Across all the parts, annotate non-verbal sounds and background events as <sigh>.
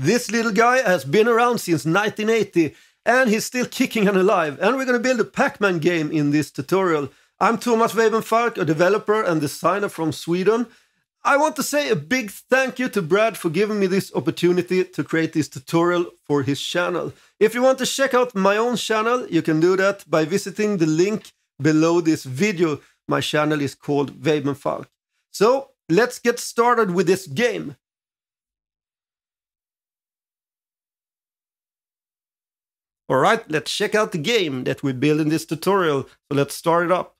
This little guy has been around since 1980 and he's still kicking and alive. And we're going to build a Pac-Man game in this tutorial. I'm Thomas Weibenfalk, a developer and designer from Sweden. I want to say a big thank you to Brad for giving me this opportunity to create this tutorial for his channel. If you want to check out my own channel, you can do that by visiting the link below this video. My channel is called Weibenfalk. So let's get started with this game. Alright, let's check out the game that we build in this tutorial. So let's start it up.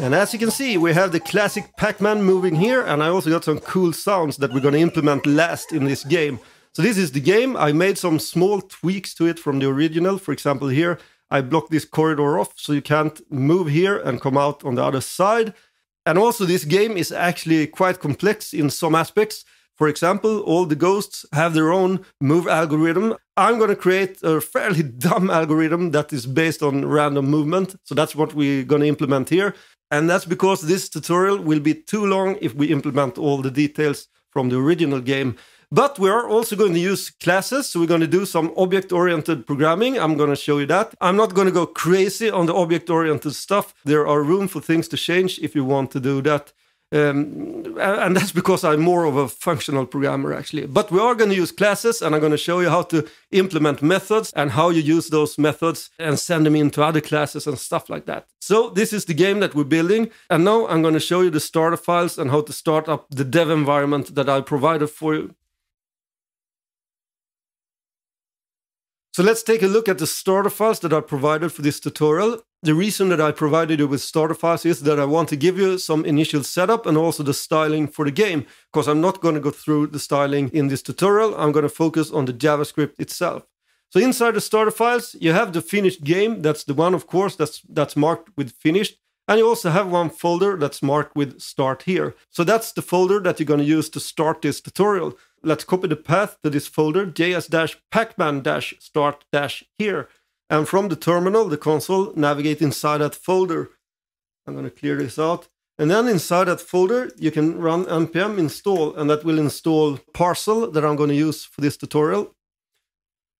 And as you can see, we have the classic Pac-Man moving here, and I also got some cool sounds that we're gonna implement last in this game. So this is the game. I made some small tweaks to it from the original. For example, here, I blocked this corridor off so you can't move here and come out on the other side. And also this game is actually quite complex in some aspects. For example, all the ghosts have their own move algorithm. I'm going to create a fairly <laughs> dumb algorithm that is based on random movement. So that's what we're going to implement here. And that's because this tutorial will be too long if we implement all the details from the original game. But we are also going to use classes. So we're going to do some object-oriented programming. I'm going to show you that. I'm not going to go crazy on the object-oriented stuff. There are room for things to change if you want to do that. Um, and that's because I'm more of a functional programmer actually. But we are going to use classes and I'm going to show you how to implement methods and how you use those methods and send them into other classes and stuff like that. So this is the game that we're building. And now I'm going to show you the starter files and how to start up the dev environment that I provided for you. So let's take a look at the starter files that are provided for this tutorial. The reason that I provided you with starter files is that I want to give you some initial setup and also the styling for the game, because I'm not going to go through the styling in this tutorial. I'm going to focus on the JavaScript itself. So inside the starter files, you have the finished game. That's the one, of course, that's, that's marked with finished. And you also have one folder that's marked with start here. So that's the folder that you're going to use to start this tutorial. Let's copy the path to this folder, js-pacman-start-here. And from the terminal, the console, navigate inside that folder. I'm going to clear this out. And then inside that folder, you can run npm install, and that will install Parcel that I'm going to use for this tutorial.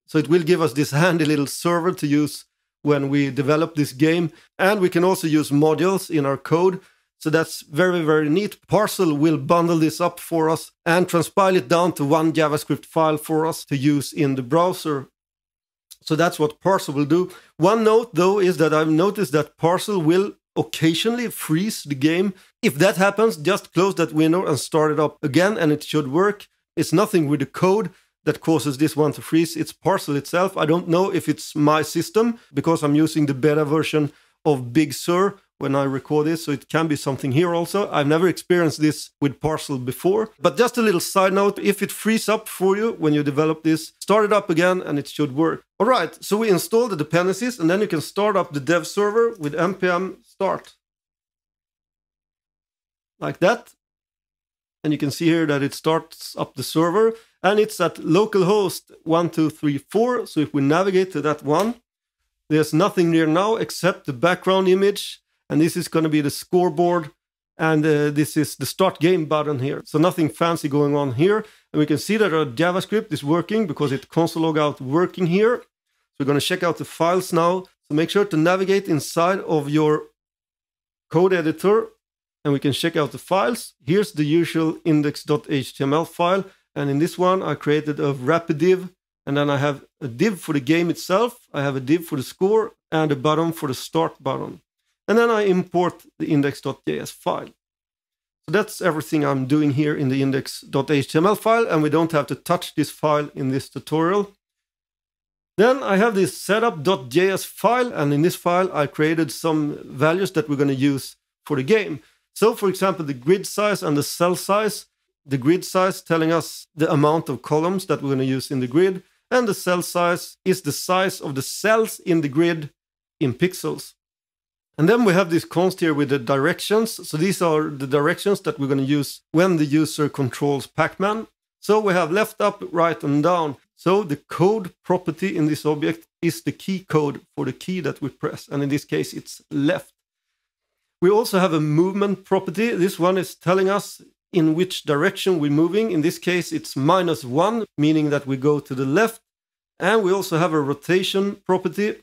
So it will give us this handy little server to use when we develop this game. And we can also use modules in our code. So that's very, very neat. Parcel will bundle this up for us and transpile it down to one JavaScript file for us to use in the browser. So that's what Parcel will do. One note though is that I've noticed that Parcel will occasionally freeze the game. If that happens, just close that window and start it up again and it should work. It's nothing with the code that causes this one to freeze. It's Parcel itself. I don't know if it's my system because I'm using the beta version of Big Sur when I record this, so it can be something here also. I've never experienced this with Parcel before. But just a little side note, if it frees up for you when you develop this, start it up again and it should work. All right, so we install the dependencies and then you can start up the dev server with npm start. Like that. And you can see here that it starts up the server and it's at localhost 1234. So if we navigate to that one, there's nothing there now except the background image and this is going to be the scoreboard and uh, this is the start game button here. So nothing fancy going on here. And we can see that our JavaScript is working because it console log out working here. So we're going to check out the files now. So make sure to navigate inside of your code editor and we can check out the files. Here's the usual index.html file. And in this one, I created a wrapper div. And then I have a div for the game itself. I have a div for the score and a button for the start button. And then I import the index.js file. So that's everything I'm doing here in the index.html file, and we don't have to touch this file in this tutorial. Then I have this setup.js file, and in this file I created some values that we're going to use for the game. So for example, the grid size and the cell size. The grid size telling us the amount of columns that we're going to use in the grid, and the cell size is the size of the cells in the grid in pixels. And then we have this const here with the directions. So these are the directions that we're going to use when the user controls Pac-Man. So we have left, up, right, and down. So the code property in this object is the key code for the key that we press. And in this case, it's left. We also have a movement property. This one is telling us in which direction we're moving. In this case, it's minus one, meaning that we go to the left. And we also have a rotation property.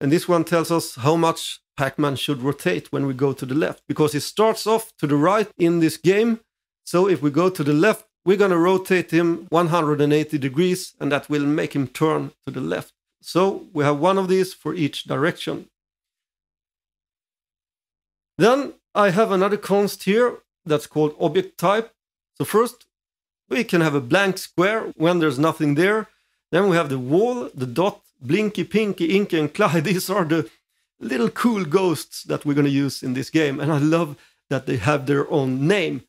And this one tells us how much Pac-Man should rotate when we go to the left, because he starts off to the right in this game. So if we go to the left, we're going to rotate him 180 degrees, and that will make him turn to the left. So we have one of these for each direction. Then I have another const here that's called object type. So first, we can have a blank square when there's nothing there. Then we have the wall, the dot, Blinky, Pinky, Inky, and Clyde. <laughs> These are the little cool ghosts that we're going to use in this game. And I love that they have their own name.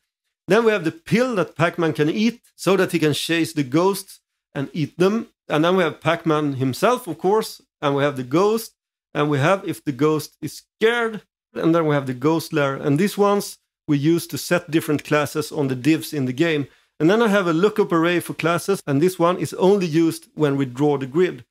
Then we have the pill that Pac-Man can eat so that he can chase the ghosts and eat them. And then we have Pac-Man himself, of course, and we have the ghost, and we have if the ghost is scared, and then we have the ghost layer. And these ones we use to set different classes on the divs in the game. And then I have a lookup array for classes, and this one is only used when we draw the grid.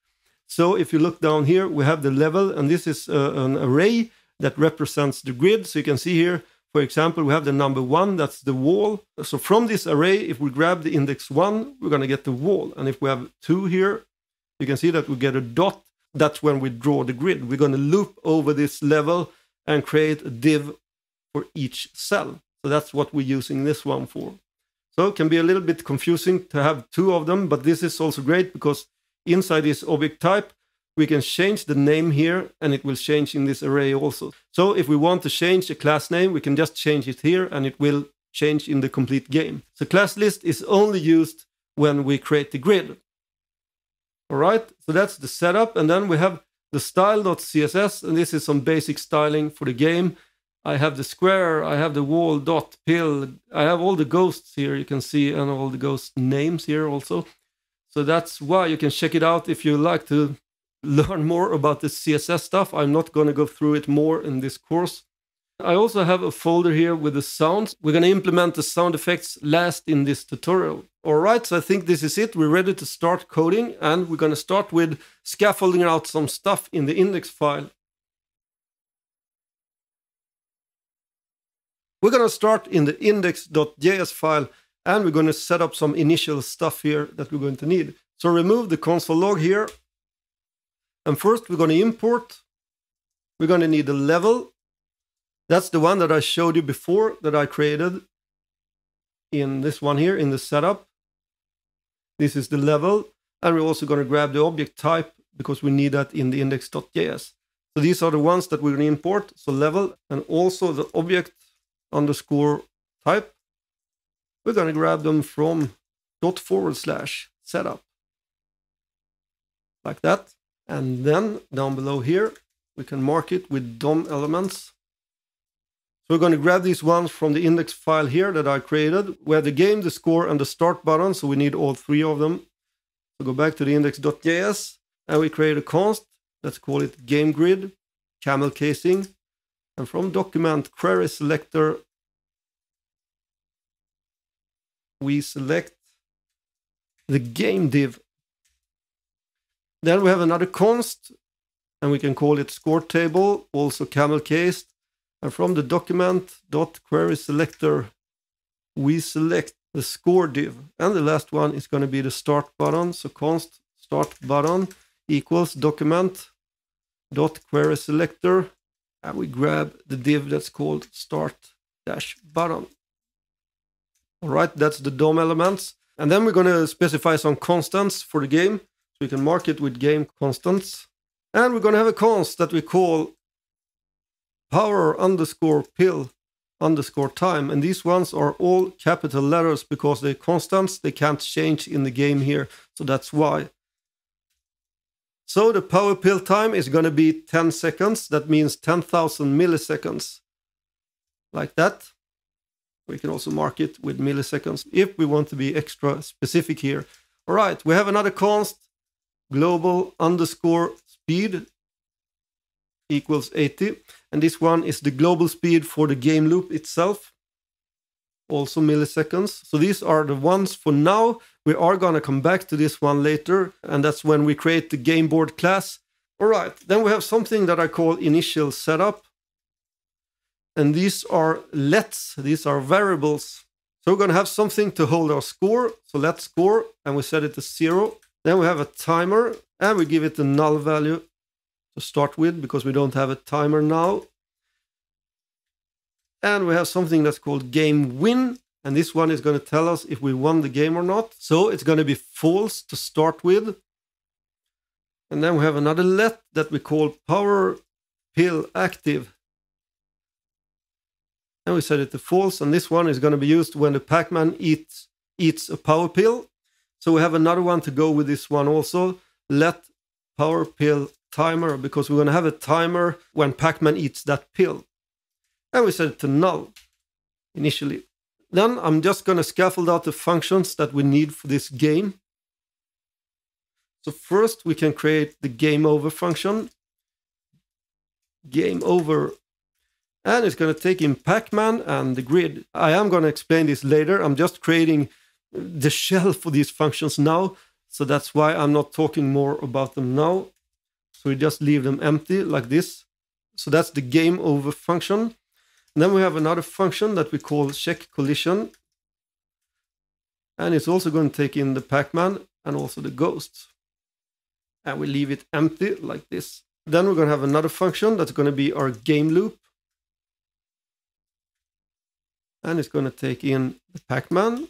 So if you look down here, we have the level, and this is uh, an array that represents the grid. So you can see here, for example, we have the number one, that's the wall. So from this array, if we grab the index one, we're going to get the wall. And if we have two here, you can see that we get a dot. That's when we draw the grid. We're going to loop over this level and create a div for each cell. So that's what we're using this one for. So it can be a little bit confusing to have two of them, but this is also great because inside this object type, we can change the name here and it will change in this array also. So if we want to change a class name, we can just change it here and it will change in the complete game. So class list is only used when we create the grid. All right, so that's the setup. And then we have the style.css, and this is some basic styling for the game. I have the square, I have the wall, dot, pill, I have all the ghosts here you can see, and all the ghost names here also. So that's why you can check it out if you like to learn more about the CSS stuff. I'm not going to go through it more in this course. I also have a folder here with the sounds. We're going to implement the sound effects last in this tutorial. All right, so I think this is it. We're ready to start coding and we're going to start with scaffolding out some stuff in the index file. We're going to start in the index.js file and we're going to set up some initial stuff here that we're going to need. So remove the console log here. And first we're going to import. We're going to need a level. That's the one that I showed you before that I created in this one here in the setup. This is the level. And we're also going to grab the object type because we need that in the index.js. So these are the ones that we're going to import. So level and also the object underscore type. We're going to grab them from dot forward slash setup. Like that. And then down below here, we can mark it with DOM elements. So we're going to grab these ones from the index file here that I created. We have the game, the score, and the start button. So we need all three of them. So go back to the index.js and we create a const. Let's call it game grid, camel casing. And from document query selector, we select the game div. Then we have another const, and we can call it score table, also camel cased. And from the document dot query selector, we select the score div. And the last one is going to be the start button. So const start button equals document dot query selector and we grab the div that's called start dash button. All right, that's the DOM elements. And then we're going to specify some constants for the game. So we can mark it with game constants. And we're going to have a const that we call power underscore pill underscore time. And these ones are all capital letters because they're constants. They can't change in the game here. So that's why. So the power pill time is going to be 10 seconds. That means 10,000 milliseconds. Like that. We can also mark it with milliseconds if we want to be extra specific here. All right, we have another const, global underscore speed equals 80. And this one is the global speed for the game loop itself, also milliseconds. So these are the ones for now. We are going to come back to this one later, and that's when we create the game board class. All right, then we have something that I call initial setup. And these are lets, these are variables. So we're going to have something to hold our score. So let's score, and we set it to zero. Then we have a timer, and we give it a null value to start with because we don't have a timer now. And we have something that's called game win. And this one is going to tell us if we won the game or not. So it's going to be false to start with. And then we have another let that we call power pill active. And we set it to false. And this one is going to be used when the Pac-Man eats, eats a power pill. So we have another one to go with this one also. Let power pill timer because we're going to have a timer when Pac-Man eats that pill. And we set it to null initially. Then I'm just going to scaffold out the functions that we need for this game. So first we can create the game over function. Game over. And it's going to take in Pac-Man and the grid. I am going to explain this later. I'm just creating the shell for these functions now. So that's why I'm not talking more about them now. So we just leave them empty like this. So that's the game over function. And then we have another function that we call check collision. And it's also going to take in the Pac-Man and also the ghosts. And we leave it empty like this. Then we're going to have another function that's going to be our game loop. And it's going to take in the Pac-Man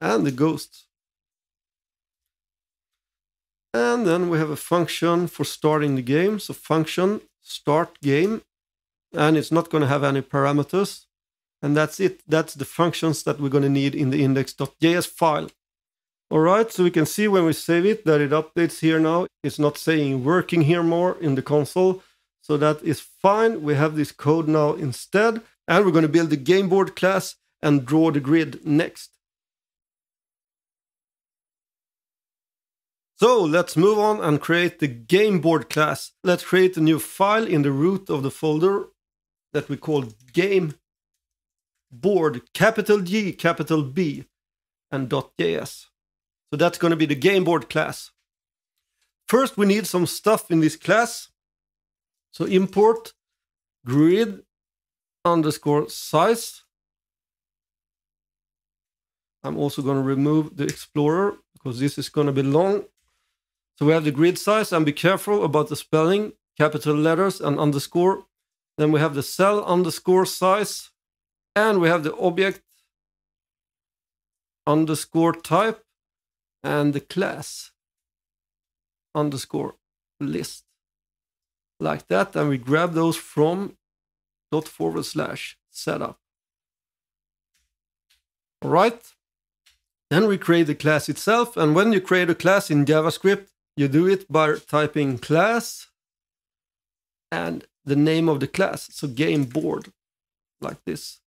and the ghosts. And then we have a function for starting the game. So function start game and it's not going to have any parameters. And that's it. That's the functions that we're going to need in the index.js file. All right, so we can see when we save it that it updates here now. It's not saying working here more in the console. So that is fine. We have this code now instead. And we're going to build the game board class and draw the grid next. So let's move on and create the game board class. Let's create a new file in the root of the folder that we call game board, capital G, capital B, and .js. So that's going to be the game board class. First, we need some stuff in this class. So import grid underscore size. I'm also going to remove the explorer because this is going to be long. So we have the grid size and be careful about the spelling, capital letters and underscore. Then we have the cell underscore size, and we have the object underscore type, and the class underscore list. Like that, and we grab those from dot forward slash setup. All right. Then we create the class itself, and when you create a class in JavaScript, you do it by typing class and the name of the class. So game board, like this.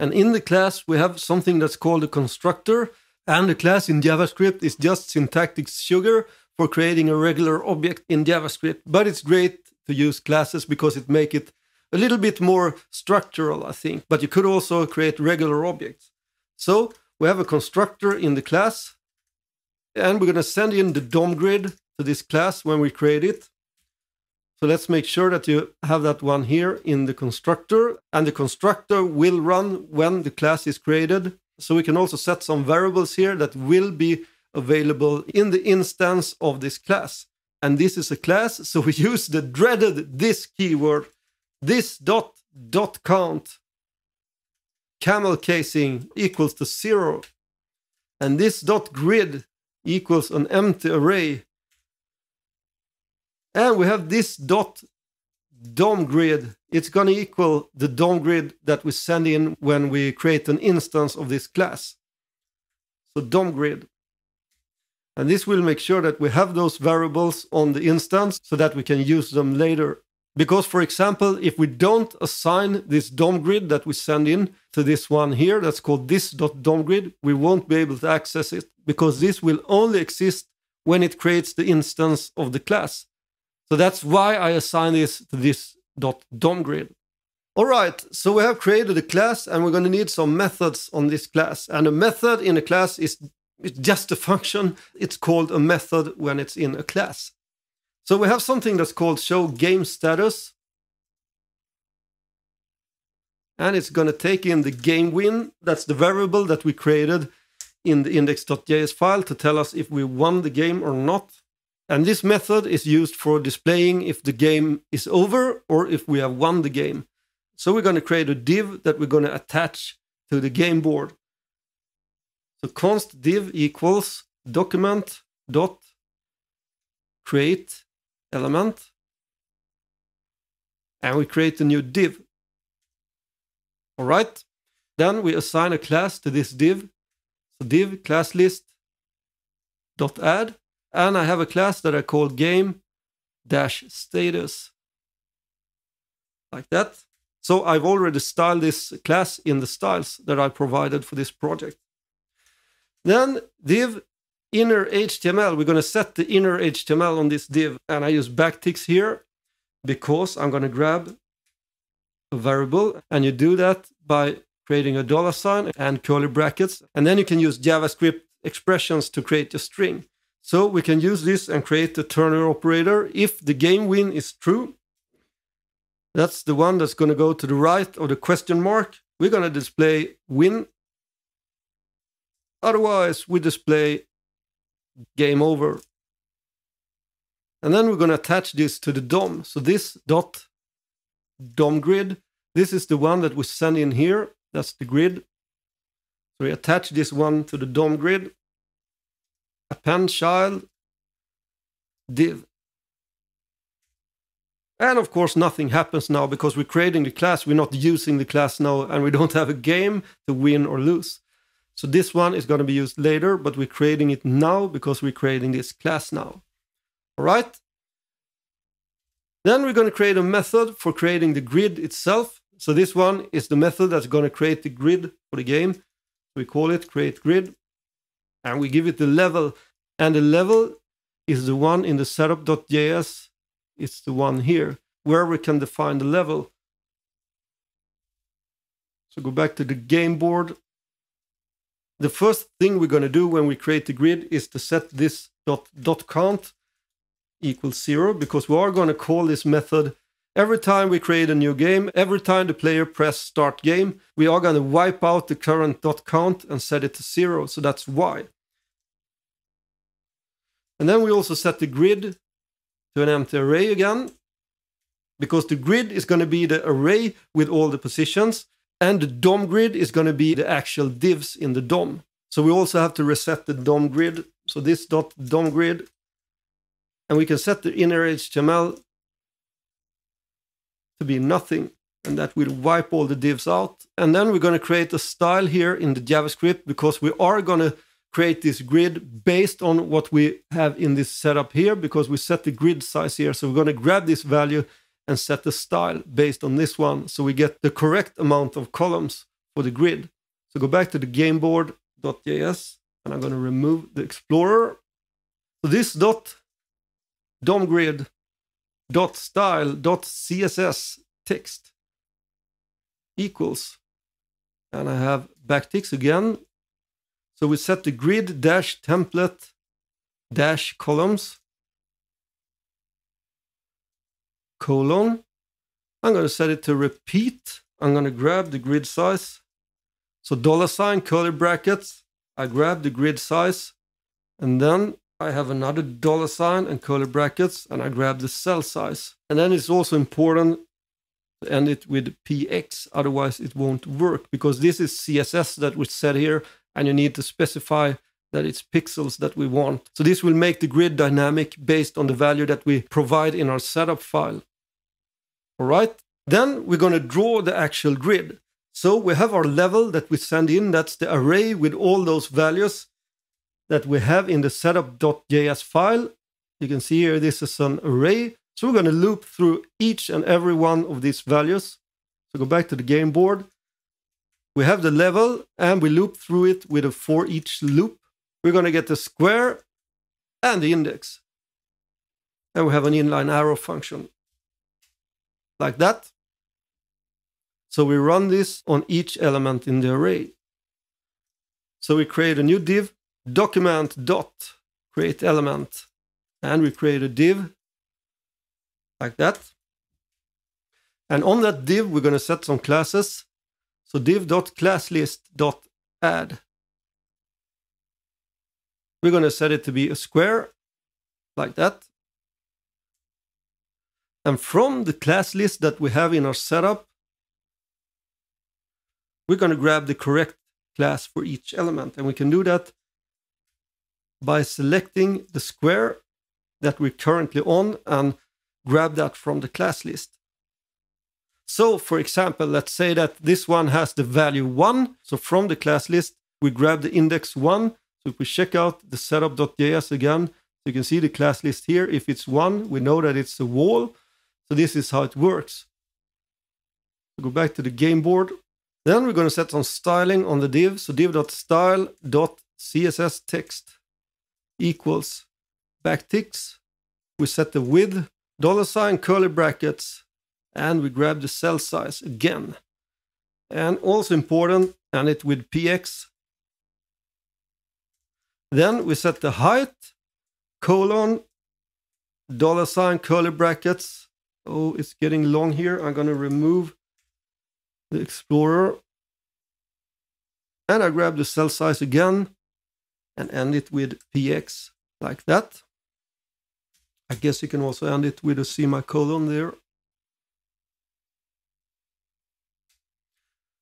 And in the class, we have something that's called a constructor. And the class in JavaScript is just syntactic sugar for creating a regular object in JavaScript. But it's great to use classes because it make it a little bit more structural, I think. But you could also create regular objects. So we have a constructor in the class. And we're going to send in the DOM grid to this class when we create it. So let's make sure that you have that one here in the constructor and the constructor will run when the class is created. So we can also set some variables here that will be available in the instance of this class. And this is a class, so we <laughs> use the dreaded this keyword, this dot dot count camel casing equals to zero. And this dot grid equals an empty array and we have this dot DOM grid. It's going to equal the DOM grid that we send in when we create an instance of this class. So DOM grid. And this will make sure that we have those variables on the instance so that we can use them later. Because, for example, if we don't assign this DOM grid that we send in to this one here, that's called this.dom grid, we won't be able to access it because this will only exist when it creates the instance of the class. So that's why I assign this to this .dom grid. All right, so we have created a class and we're going to need some methods on this class. And a method in a class is just a function. It's called a method when it's in a class. So we have something that's called show game status. and it's going to take in the game win. That's the variable that we created in the index.js file to tell us if we won the game or not. And this method is used for displaying if the game is over or if we have won the game. So we're going to create a div that we're going to attach to the game board. So const div equals document dot create element and we create a new div. All right. Then we assign a class to this div. So div class list dot add and I have a class that I call game dash status like that. So I've already styled this class in the styles that I provided for this project. Then div inner HTML, we're going to set the inner HTML on this div and I use backticks here because I'm going to grab a variable and you do that by creating a dollar sign and curly brackets and then you can use JavaScript expressions to create a string. So we can use this and create the ternary operator if the game win is true. That's the one that's going to go to the right of the question mark. We're going to display win. Otherwise, we display game over. And then we're going to attach this to the DOM. So this dot DOM grid, this is the one that we send in here. That's the grid. So we attach this one to the DOM grid. Append child div. And of course, nothing happens now because we're creating the class. We're not using the class now, and we don't <laughs> have a game to win or lose. So this one is going to be used later, but we're creating it now because we're creating this class now. All right. Then we're going to create a method for creating the grid itself. So this one is the method that's going to create the grid for the game. We call it create grid and we give it the level. And the level is the one in the setup.js. It's the one here where we can define the level. So go back to the game board the first thing we're going to do when we create the grid is to set this dot, dot count equals zero because we are going to call this method every time we create a new game, every time the player press start game, we are going to wipe out the current dot count and set it to zero. So that's why. And then we also set the grid to an empty array again because the grid is going to be the array with all the positions and the DOM grid is going to be the actual divs in the DOM. So we also have to reset the DOM grid. So this dot DOM grid, and we can set the inner HTML to be nothing, and that will wipe all the divs out. And then we're going to create a style here in the JavaScript because we are going to create this grid based on what we have in this setup here because we set the grid size here. So we're going to grab this value and set the style based on this one so we get the correct amount of columns for the grid. So go back to the gameboard.js and I'm going to remove the explorer. So this dot DOM grid dot style dot css text equals and I have backticks again. So we set the grid dash template dash columns colon. I'm going to set it to repeat. I'm going to grab the grid size. So dollar sign, curly brackets. I grab the grid size. And then I have another dollar sign and curly brackets. And I grab the cell size. And then it's also important to end it with px. Otherwise it won't work because this is CSS that we set here. And you need to specify that it's pixels that we want. So this will make the grid dynamic based on the value that we provide in our setup file. All right. Then we're going to draw the actual grid. So we have our level that we send in. That's the array with all those values that we have in the setup.js file. You can see here, this is an array. So we're going to loop through each and every one of these values. So go back to the game board. We have the level and we loop through it with a for each loop. We're going to get the square and the index. And we have an inline arrow function like that. So we run this on each element in the array. So we create a new div, document dot create element, and we create a div like that. And on that div, we're going to set some classes. So div.classlist.add. We're going to set it to be a square like that. And from the class list that we have in our setup, we're going to grab the correct class for each element. And we can do that by selecting the square that we're currently on and grab that from the class list. So for example, let's say that this one has the value 1. So from the class list, we grab the index 1. So if we check out the setup.js again, you can see the class list here. If it's 1, we know that it's a wall. So this is how it works. Go back to the game board. Then we're going to set some styling on the div. So div.style.css text equals backticks. We set the width, dollar sign, curly brackets, and we grab the cell size again. And also important, and it with px. Then we set the height, colon, dollar sign, curly brackets. Oh, it's getting long here. I'm going to remove the Explorer. And I grab the cell size again and end it with px like that. I guess you can also end it with a semicolon there.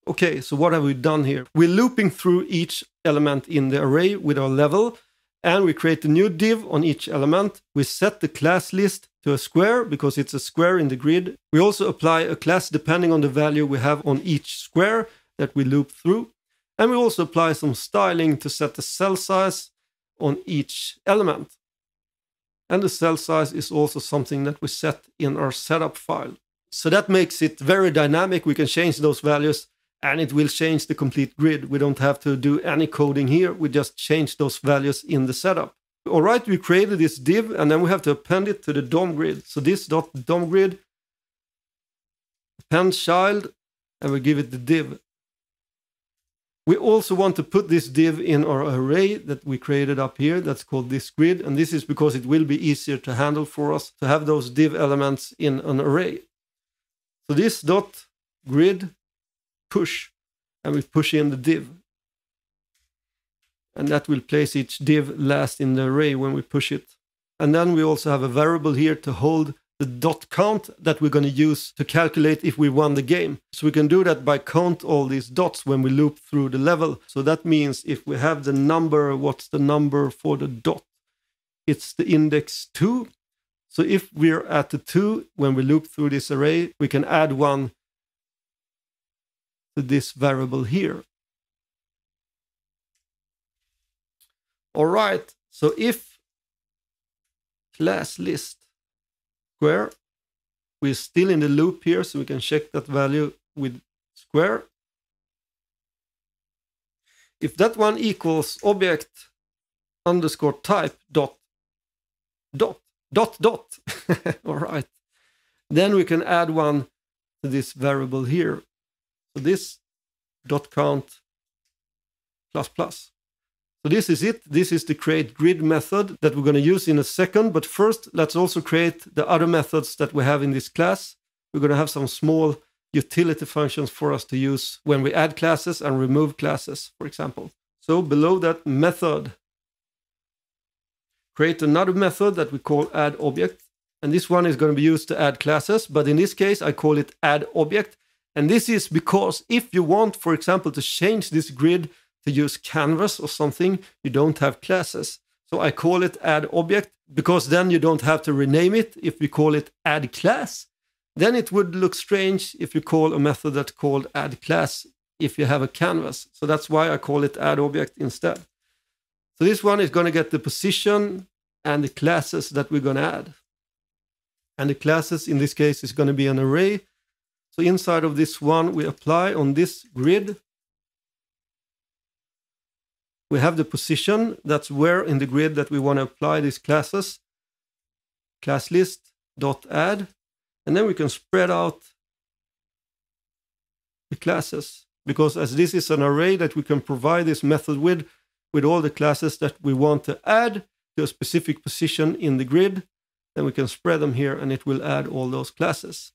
Okay, so what have we done here? We're looping through each element in the array with our level, and we create a new div on each element. We set the class list to a square because it's a square in the grid. We also apply a class depending on the value we have on each square that we loop through. And we also apply some styling to set the cell size on each element. And the cell size is also something that we set in our setup file. So that makes it very dynamic. We can change those values and it will change the complete grid. We don't have to do any coding here. We just change those values in the setup. All right, we created this div and then we have to append it to the DOM grid. So this dot DOM grid, append child, and we give it the div. We also want to put this div in our array that we created up here. That's called this grid. And this is because it will be easier to handle for us to have those div elements in an array. So this dot grid push, and we push in the div. And that will place each div last in the array when we push it. And then we also have a variable here to hold the dot count that we're going to use to calculate if we won the game. So we can do that by count all these dots when we loop through the level. So that means if we have the number, what's the number for the dot? It's the index 2. So if we're at the 2 when we loop through this array, we can add one to this variable here. All right, so if class list square. We're still in the loop here, so we can check that value with square. If that one equals object underscore type dot dot dot dot, <laughs> all right, then we can add one to this variable here. So this dot count plus plus. So this is it. This is the create grid method that we're going to use in a second. But first, let's also create the other methods that we have in this class. We're going to have some small utility functions for us to use when we add classes and remove classes, for example. So below that method, create another method that we call add object. And this one is going to be used to add classes. But in this case, I call it add object. And this is because if you want, for example, to change this grid to use canvas or something, you don't have classes. So I call it add object because then you don't have to rename it. If we call it add class, then it would look strange if you call a method that's called add class if you have a canvas. So that's why I call it add object instead. So this one is going to get the position and the classes that we're going to add. And the classes in this case is going to be an array. So inside of this one, we apply on this grid we have the position, that's where in the grid that we want to apply these classes. Class list dot add, and then we can spread out the classes because as this is an array that we can provide this method with, with all the classes that we want to add to a specific position in the grid, then we can spread them here and it will add all those classes.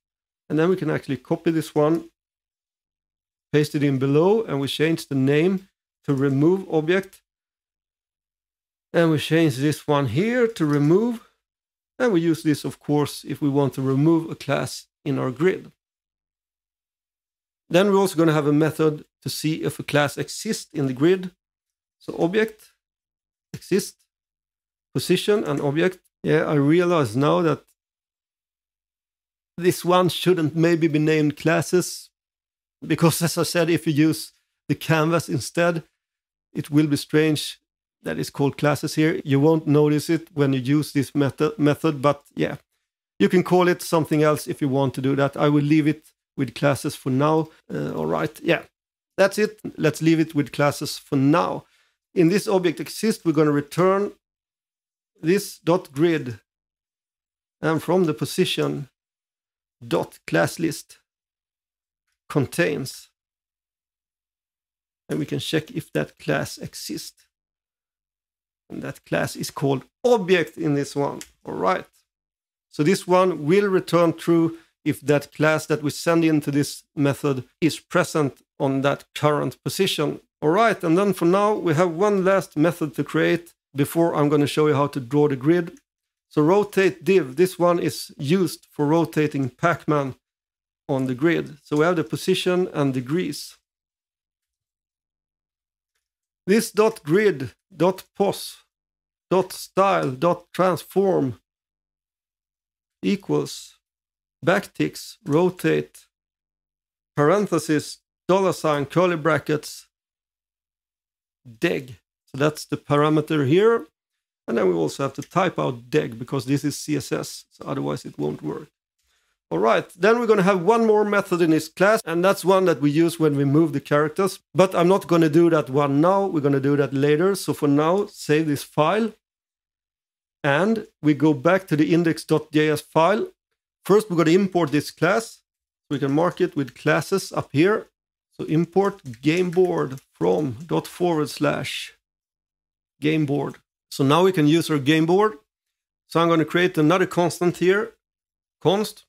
And then we can actually copy this one paste it in below, and we change the name to remove object. And we change this one here to remove. And we use this, of course, if we want to remove a class in our grid. Then we're also going to have a method to see if a class exists in the grid. So object, exist, position, and object. Yeah, I realize now that this one shouldn't maybe be named classes because as I said, if you use the canvas instead, it will be strange that is called classes here. You won't notice it when you use this method, method, but yeah, you can call it something else if you want to do that. I will leave it with classes for now. Uh, all right, yeah, that's it. Let's leave it with classes for now. In this object exist, we're going to return this dot grid and from the position dot class list contains and we can check if that class exists. And that class is called object in this one. All right. So this one will return true if that class that we send into this method is present on that current position. All right. And then for now we have one last method to create before I'm going to show you how to draw the grid. So rotate div, this one is used for rotating Pac-Man on the grid. So we have the position and degrees. This dot grid dot pos dot style dot transform equals backticks rotate parenthesis dollar sign curly brackets deg. So that's the parameter here. And then we also have to type out deg because this is CSS, so otherwise it won't work. All right, then we're going to have one more method in this class, and that's one that we use when we move the characters. But I'm not going to do that one now. We're going to do that later. So for now, save this file. And we go back to the index.js file. First, we're going to import this class. We can mark it with classes up here. So import gameboard from dot forward slash gameboard. So now we can use our gameboard. So I'm going to create another constant here, const.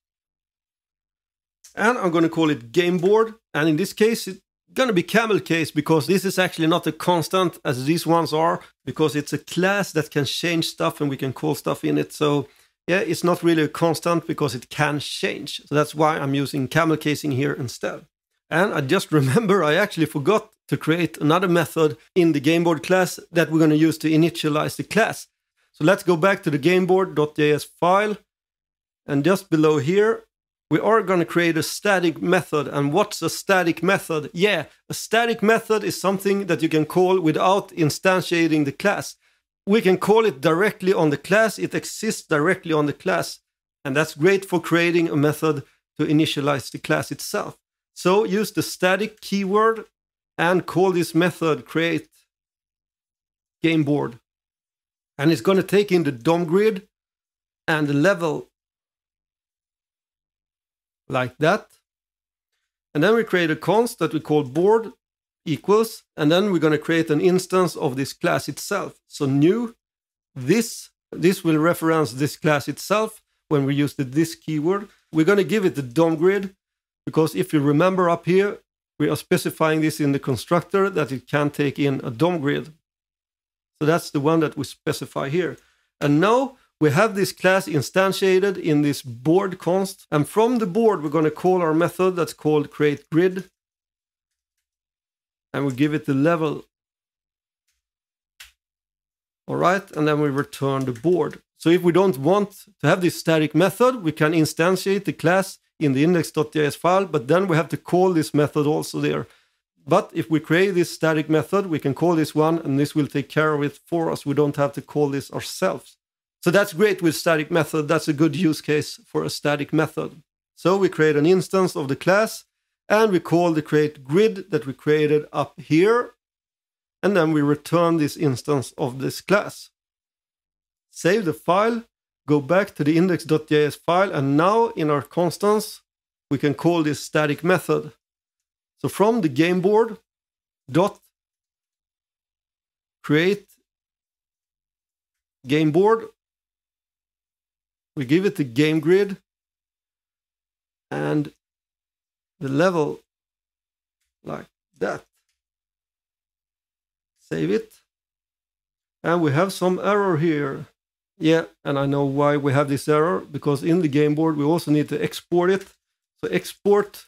And I'm going to call it game board. And in this case, it's going to be camel case because this is actually not a constant as these ones are, because it's a class that can change stuff and we can call stuff in it. So yeah, it's not really a constant because it can change. So that's why I'm using camel casing here instead. And I just <laughs> remember I actually forgot to create another method in the gameboard class that we're going to use to initialize the class. So let's go back to the gameboard.js file. And just below here, we are going to create a static method. And what's a static method? Yeah, a static method is something that you can call without instantiating the class. We can call it directly on the class. It exists directly on the class. And that's great for creating a method to initialize the class itself. So use the static keyword and call this method create game board. And it's going to take in the DOM grid and the level like that. And then we create a const that we call board equals, and then we're going to create an instance of this class itself. So new, this, this will reference this class itself when we use the this keyword. We're going to give it the DOM grid because if you remember up here, we are specifying this in the constructor that it can take in a DOM grid. So that's the one that we specify here. And now we have this class instantiated in this board const. And from the board, we're going to call our method that's called create grid. And we give it the level. All right, and then we return the board. So if we don't want to have this static method, we can instantiate the class in the index.js file, but then we have to call this method also there. But if we create this static method, we can call this one and this will take care of it for us. We don't have to call this ourselves. So that's great with static method. That's a good use case for a static method. So we create an instance of the class and we call the create grid that we created up here. And then we return this instance of this class. Save the file go back to the index.js file, and now in our constants, we can call this static method. So from the game board dot create game board, we give it the game grid and the level like that. Save it. And we have some error here. Yeah, and I know why we have this error, because in the game board we also need to export it. So export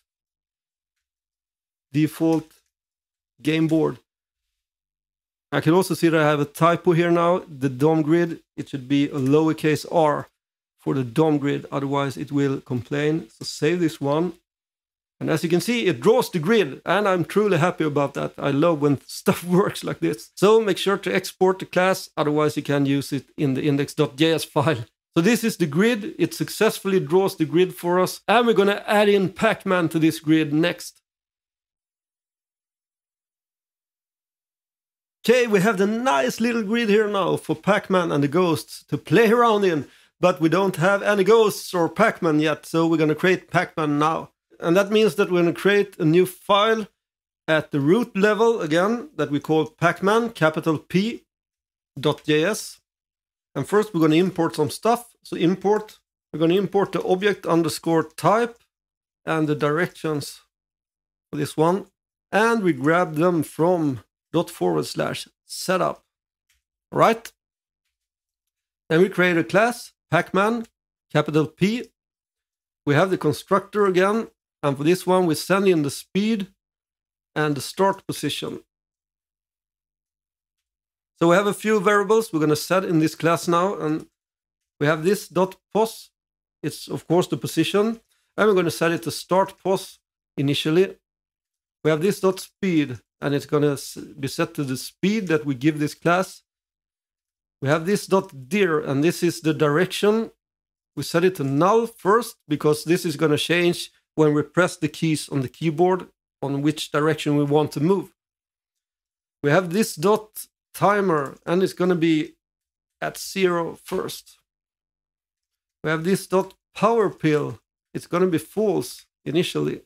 default game board. I can also see that I have a typo here now. The DOM grid, it should be a lowercase r for the DOM grid, otherwise it will complain. So save this one. And as you can see, it draws the grid, and I'm truly happy about that. I love when <laughs> stuff works like this. So make sure to export the class, otherwise you can use it in the index.js file. So this is the grid. It successfully draws the grid for us. And we're going to add in Pacman to this grid next. Okay, we have the nice little grid here now for Pacman and the ghosts to play <laughs> around in. But we don't have any ghosts or Pacman yet, so we're going to create Pacman now. And that means that we're going to create a new file at the root level again that we call pacman capital P dot .js. And first we're going to import some stuff. So import, we're going to import the object underscore type and the directions for this one. And we grab them from dot forward slash setup. Right. Then we create a class, pacman, capital P. We have the constructor again. And for this one, we send in the speed and the start position. So we have a few variables we're going to set in this class now. And we have this dot pos. It's, of course, the position. And we're going to set it to start pos initially. We have this dot speed and it's going to be set to the speed that we give this class. We have this dot dir, and this is the direction. We set it to null first because this is going to change when we press the keys on the keyboard on which direction we want to move. We have this dot timer, and it's going to be at zero first. We have this dot power pill. It's going to be false initially.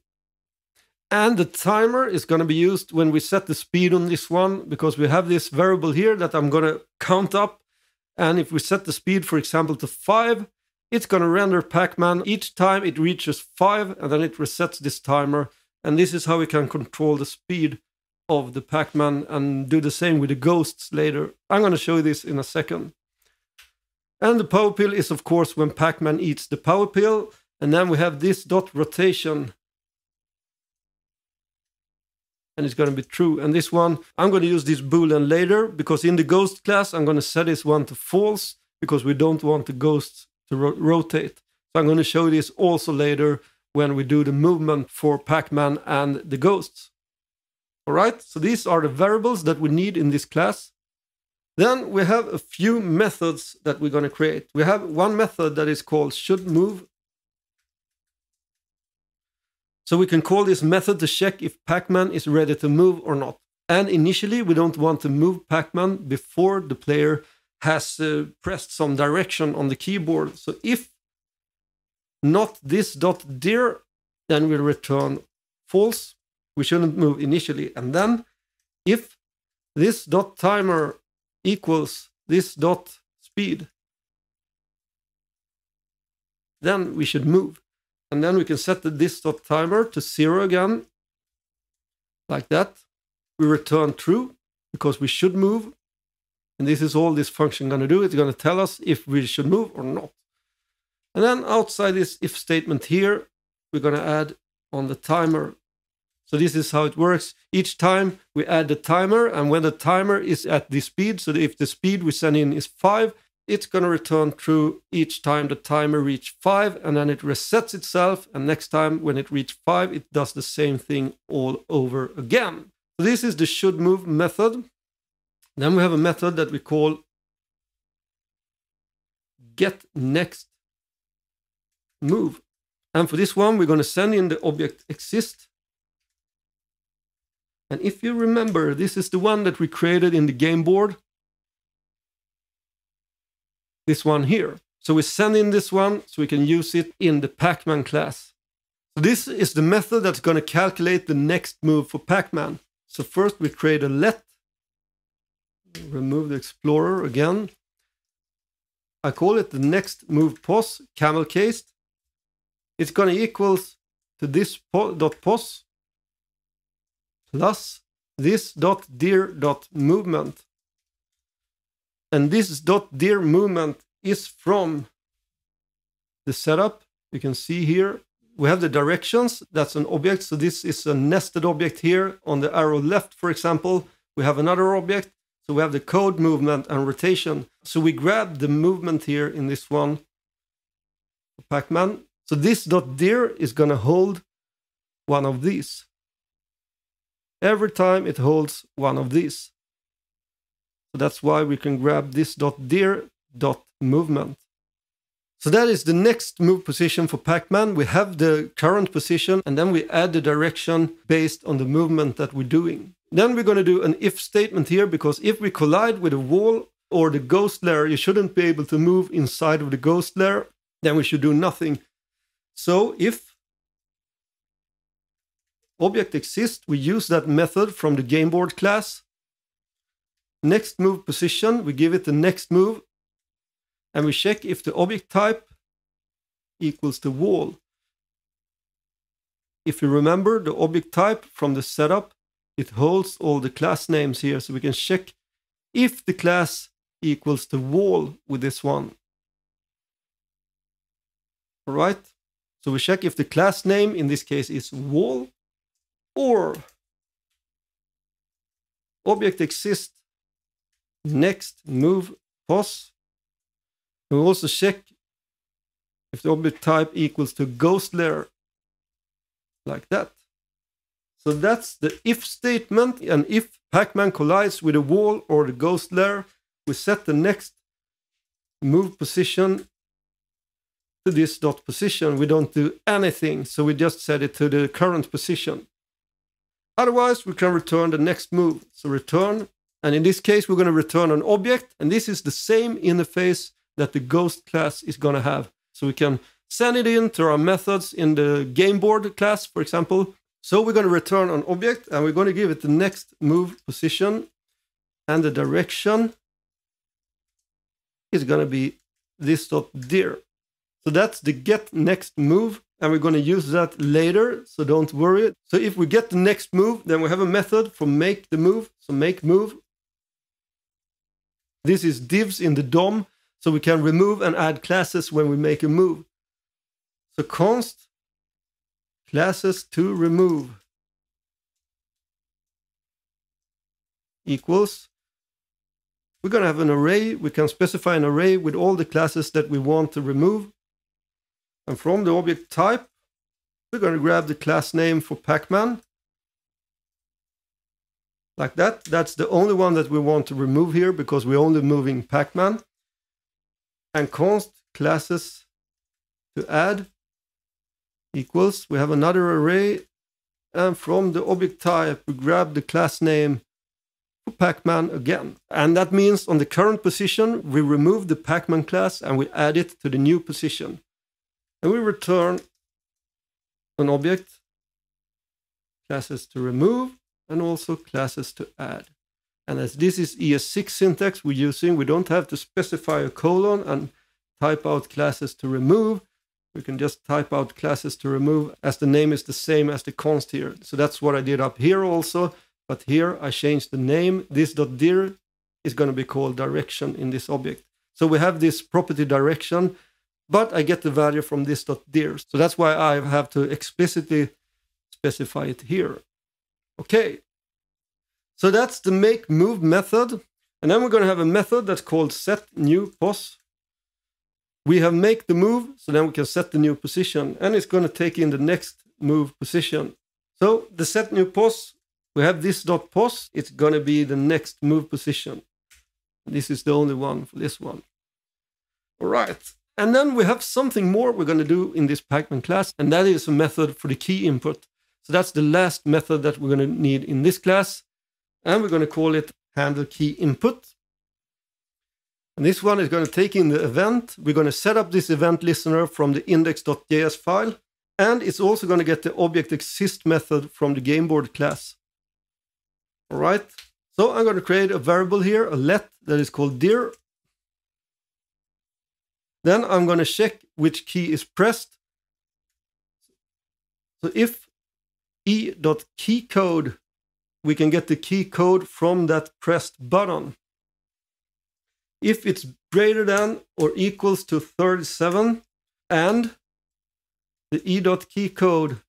And the timer is going to be used when we set the speed on this one because we have this variable here that I'm going to count up. And if we set the speed, for example, to 5, it's going to render Pacman each time it reaches 5 and then it resets this timer. And this is how we can control the speed of the Pacman and do the same with the ghosts later. I'm going to show you this in a second. And the power pill is, of course, when Pacman eats the power pill. And then we have this dot rotation and it's going to be true. And this one, I'm going to use this boolean later because in the ghost class, I'm going to set this one to false because we don't want the ghosts to ro rotate. So I'm going to show this also later when we do the movement for Pacman and the ghosts. All right, so these are the variables that we need in this class. Then we have a few methods that we're going to create. We have one method that is called should move so we can call this method to check if Pacman is ready to move or not. And initially, we don't want to move Pacman before the player has uh, pressed some direction on the keyboard. So if not this dot dir, then we'll return false. We shouldn't move initially. And then if this dot timer equals this dot speed, then we should move. And then we can set the this dot timer to zero again, like that. We return true because we should move. And this is all this function going to do. It's going to tell us if we should move or not. And then outside this if statement here, we're going to add on the timer. So this is how it works. Each time we add the timer, and when the timer is at the speed, so if the speed we send in is 5, it's going to return true each time the timer reach 5 and then it resets itself and next time when it reach 5 it does the same thing all over again. So this is the should move method. Then we have a method that we call get next move. And for this one we're going to send in the object exist. And if you remember this is the one that we created in the game board this one here. So we send in this one so we can use it in the Pacman class. So this is the method that's going to calculate the next move for Pacman. So first we create a let. Remove the explorer again. I call it the next move pos, camel cased. It's going to equals to this po dot pos. plus this dot dir dot movement. And this dot dir movement is from the setup. You can see here we have the directions. That's an object. So this is a nested object here on the arrow left, for example. We have another object. So we have the code movement and rotation. So we grab the movement here in this one, Pacman. So this dot dir is going to hold one of these. Every time it holds one of these. That's why we can grab this dot dir dot movement. So that is the next move position for Pacman. We have the current position and then we add the direction based on the movement that we're doing. Then we're going to do an if statement here because if we collide with a wall or the ghost lair, you shouldn't be able to move inside of the ghost lair. Then we should do nothing. So if object exists, we use that method from the game board class. Next move position, we give it the next move and we check if the object type equals the wall. If you remember the object type from the setup, it holds all the class names here so we can check if the class equals the wall with this one. All right, so we check if the class name in this case is wall or object exists next move pos. We also check if the object type equals to ghost lair like that. So that's the if statement. And if Pacman collides with a wall or the ghost lair, we set the next move position to this dot position. We don't do anything. So we just set it to the current position. Otherwise, we can return the next move. So return, and in this case, we're going to return an object. And this is the same interface that the ghost class is going to have. So we can send it in to our methods in the game board class, for example, so we're going to return an object and we're going to give it the next move position and the direction is going to be this dot dir. So that's the get next move and we're going to use that later, so don't worry. So if we get the next move, then we have a method for make the move. So make move. This is divs in the DOM, so we can remove and add classes when we make a move. So const classes to remove equals we're going to have an array we can specify an array with all the classes that we want to remove and from the object type we're going to grab the class name for pacman like that that's the only one that we want to remove here because we're only moving pacman and const classes to add equals, we have another array, and from the object type, we grab the class name Pacman again. And that means on the current position, we remove the Pacman class and we add it to the new position. And we return an object, classes to remove, and also classes to add. And as this is ES6 syntax we're using, we don't have to specify a colon and type out classes to remove we can just type out classes to remove as the name is the same as the const here. So that's what I did up here also. But here I changed the name. This .dir is going to be called direction in this object. So we have this property direction, but I get the value from this .dir. So that's why I have to explicitly specify it here. Okay. So that's the make move method. And then we're going to have a method that's called set new pos we have make the move, so then we can set the new position, and it's going to take in the next move position. So the set new pos, we have this dot pos, it's going to be the next move position. This is the only one for this one. All right. And then we have something more we're going to do in this Pacman class, and that is a method for the key input. So that's the last method that we're going to need in this class. And we're going to call it handle key input. And this one is going to take in the event. We're going to set up this event listener from the index.js file. And it's also going to get the object exist method from the gameboard class. All right. So I'm going to create a variable here, a let that is called dir. Then I'm going to check which key is pressed. So if e.keycode we can get the key code from that pressed button. If it's greater than or equals to 37 and the e.key code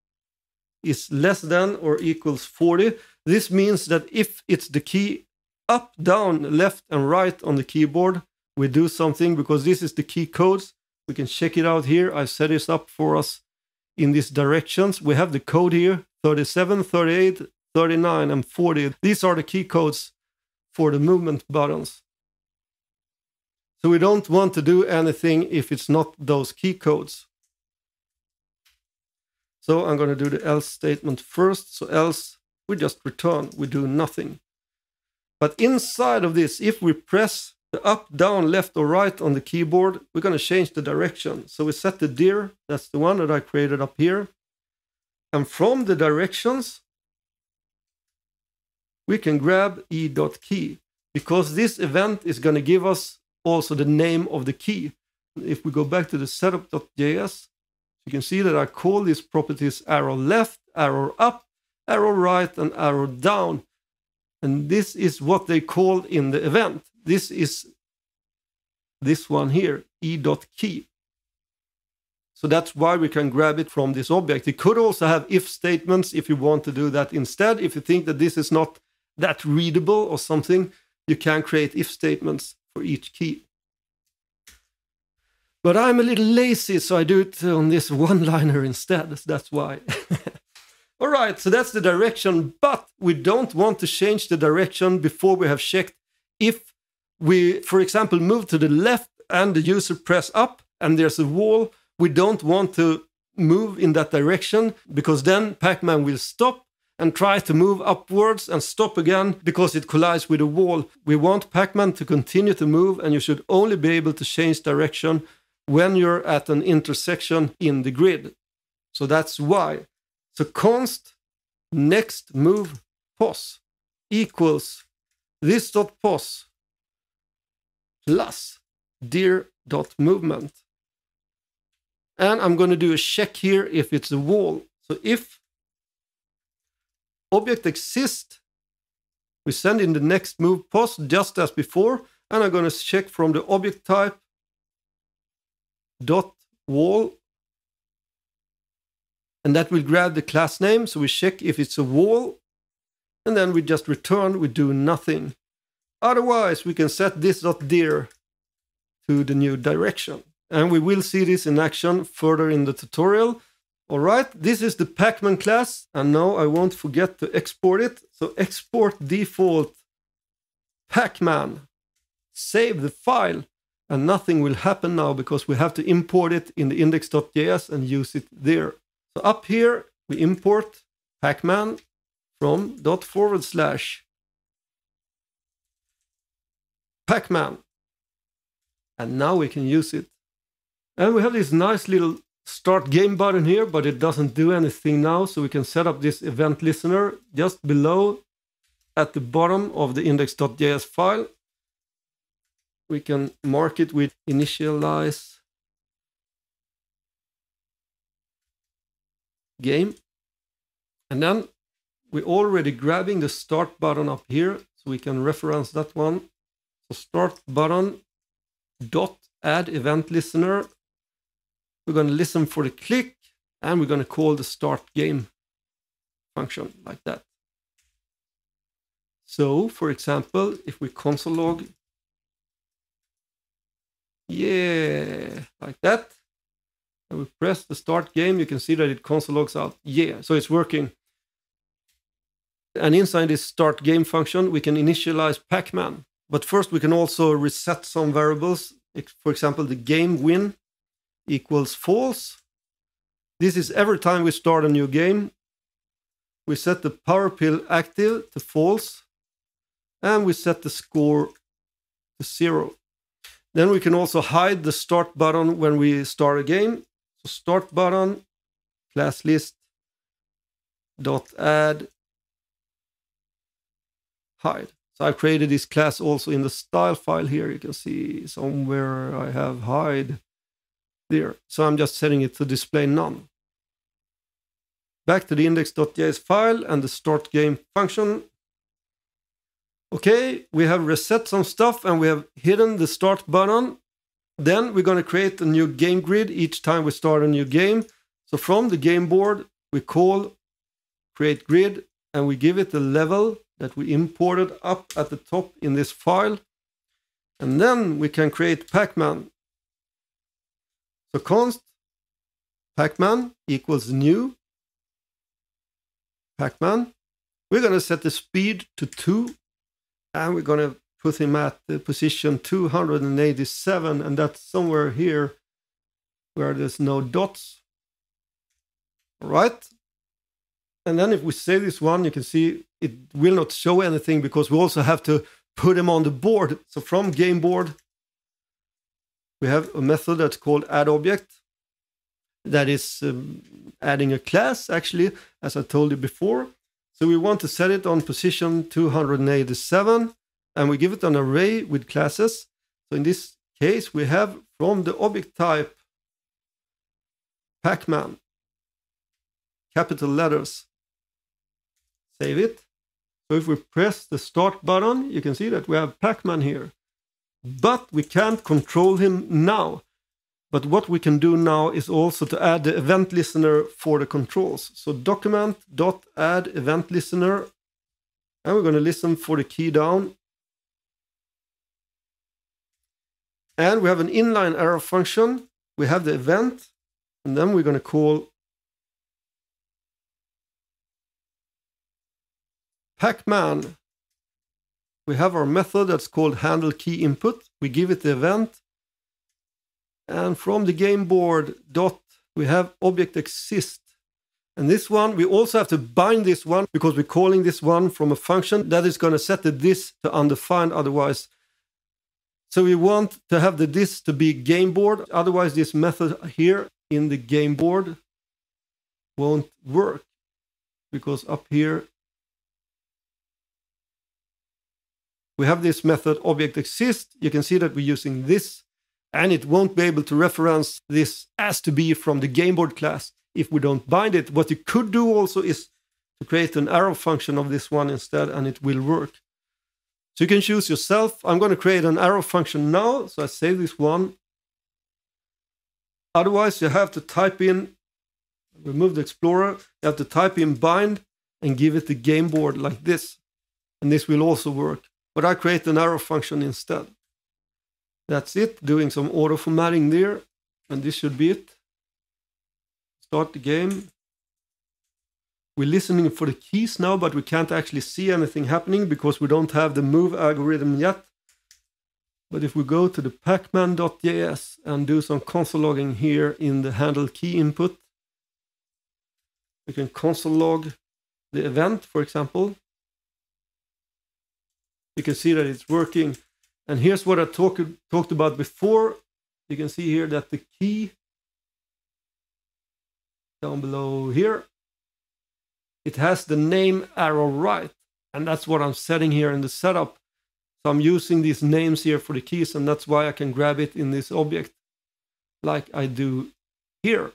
is less than or equals 40, this means that if it's the key up, down, left, and right on the keyboard, we do something because this is the key codes. We can check it out here. I've set this up for us in these directions. We have the code here 37, 38, 39, and 40. These are the key codes for the movement buttons. So we don't want to do anything if it's not those key codes. So I'm going to do the else statement first. So else, we just return, we do nothing. But inside of this, if we press the up, down, left, or right on the keyboard, we're going to change the direction. So we set the dir, that's the one that I created up here. And from the directions, we can grab e.key because this event is going to give us also the name of the key. If we go back to the setup.js, you can see that I call these properties arrow left, arrow up, arrow right, and arrow down. And this is what they call in the event. This is this one here, e.key. So that's why we can grab it from this object. It could also have if statements if you want to do that instead. If you think that this is not that readable or something, you can create if statements for each key. But I'm a little lazy, so I do it on this <laughs> one liner instead. That's why. <laughs> All right, so that's the direction, but we don't want to change the direction before we have checked if we, for example, move to the left and the user press up and there's a wall, we don't want to move in that direction because then Pacman will stop and try to move upwards and stop again because it collides with a wall. We want Pacman to continue to move and you should only be able to change direction when you're at an intersection in the grid. So that's why. So const next move pos equals this dot pos plus dir dot movement. And I'm going to do a check here if it's a wall. So if object exists, we send in the next move post just as before, and I'm going to check from the object type dot wall and that will grab the class name. So we check if it's a wall and then we just return, we do nothing. Otherwise, we can set this dot dir to the new direction. And we will see this in action further in the tutorial. All right, this is the Pacman class. And now I won't forget to export it. So export default Pacman. Save the file. And nothing will happen now because we have to import it in the index.js and use it there. So up here, we import pacman from dot forward slash pacman. And now we can use it. And we have this nice little start game button here, but it doesn't do anything now. So we can set up this event listener just below at the bottom of the index.js file we can mark it with initialize game. And then we're already grabbing the start button up here, so we can reference that one. So start button dot add event listener. We're going to listen for the click and we're going to call the start game function like that. So for example, if we console log yeah, like that. And we press the start game, you can see that it console logs out. Yeah, so it's working. And inside this start game function, we can initialize Pacman. But first, we can also reset some variables. For example, the game win equals false. This is every time we start a new game. We set the power pill active to false. And we set the score to zero. Then we can also hide the start button when we start a game. So start button, class list, dot add, hide. So I've created this class also in the style file here. You can see somewhere I have hide there. So I'm just setting it to display none. Back to the index.js file and the start game function. Okay, we have reset some stuff and we have hidden the start button. Then we're going to create a new game grid each time we start a new game. So from the game board, we call create grid and we give it the level that we imported up at the top in this file. And then we can create Pacman. So const Pacman equals new Pacman. We're going to set the speed to 2 and we're going to put him at the position 287 and that's somewhere here where there's no dots. All right. And then if we save this one, you can see it will not show anything because we also have to put him on the board. So from game board, we have a method that's called add object that is um, adding a class actually, as I told you before. So we want to set it on position 287 and we give it an array with classes. So in this case, we have from the object type Pacman, capital letters. Save it. So if we press the start button, you can see that we have Pacman here. But we can't control him now. But what we can do now is also to add the event listener for the controls. So document.add event listener. And we're going to listen for the key down. And we have an inline arrow function. We have the event. And then we're going to call Pacman. We have our method that's called handle key input. We give it the event and from the game board dot, we have object exist. And this one, we also have to bind this one because we're calling this one from a function that is going to set the this to undefined otherwise. So we want to have the this to be game board. Otherwise, this method here in the game board won't work because up here we have this method object exist. You can see that we're using this and it won't be able to reference this as to be from the gameboard class if we don't bind it. What you could do also is to create an arrow function of this one instead, and it will work. So you can choose yourself. I'm going to create an arrow function now, so I save this one. Otherwise, you have to type in, remove the Explorer, you have to type in bind and give it the game board like this. And this will also work. But I create an arrow function instead. That's it, doing some auto formatting there. And this should be it. Start the game. We're listening for the keys now, but we can't actually see anything happening because we don't have the move algorithm yet. But if we go to the pacman.js and do some console logging here in the handle key input, we can console log the event, for example. You can see that it's working and here's what I talk, talked about before. You can see here that the key down below here, it has the name arrow right. And that's what I'm setting here in the setup. So I'm using these names here for the keys, and that's why I can grab it in this object like I do here.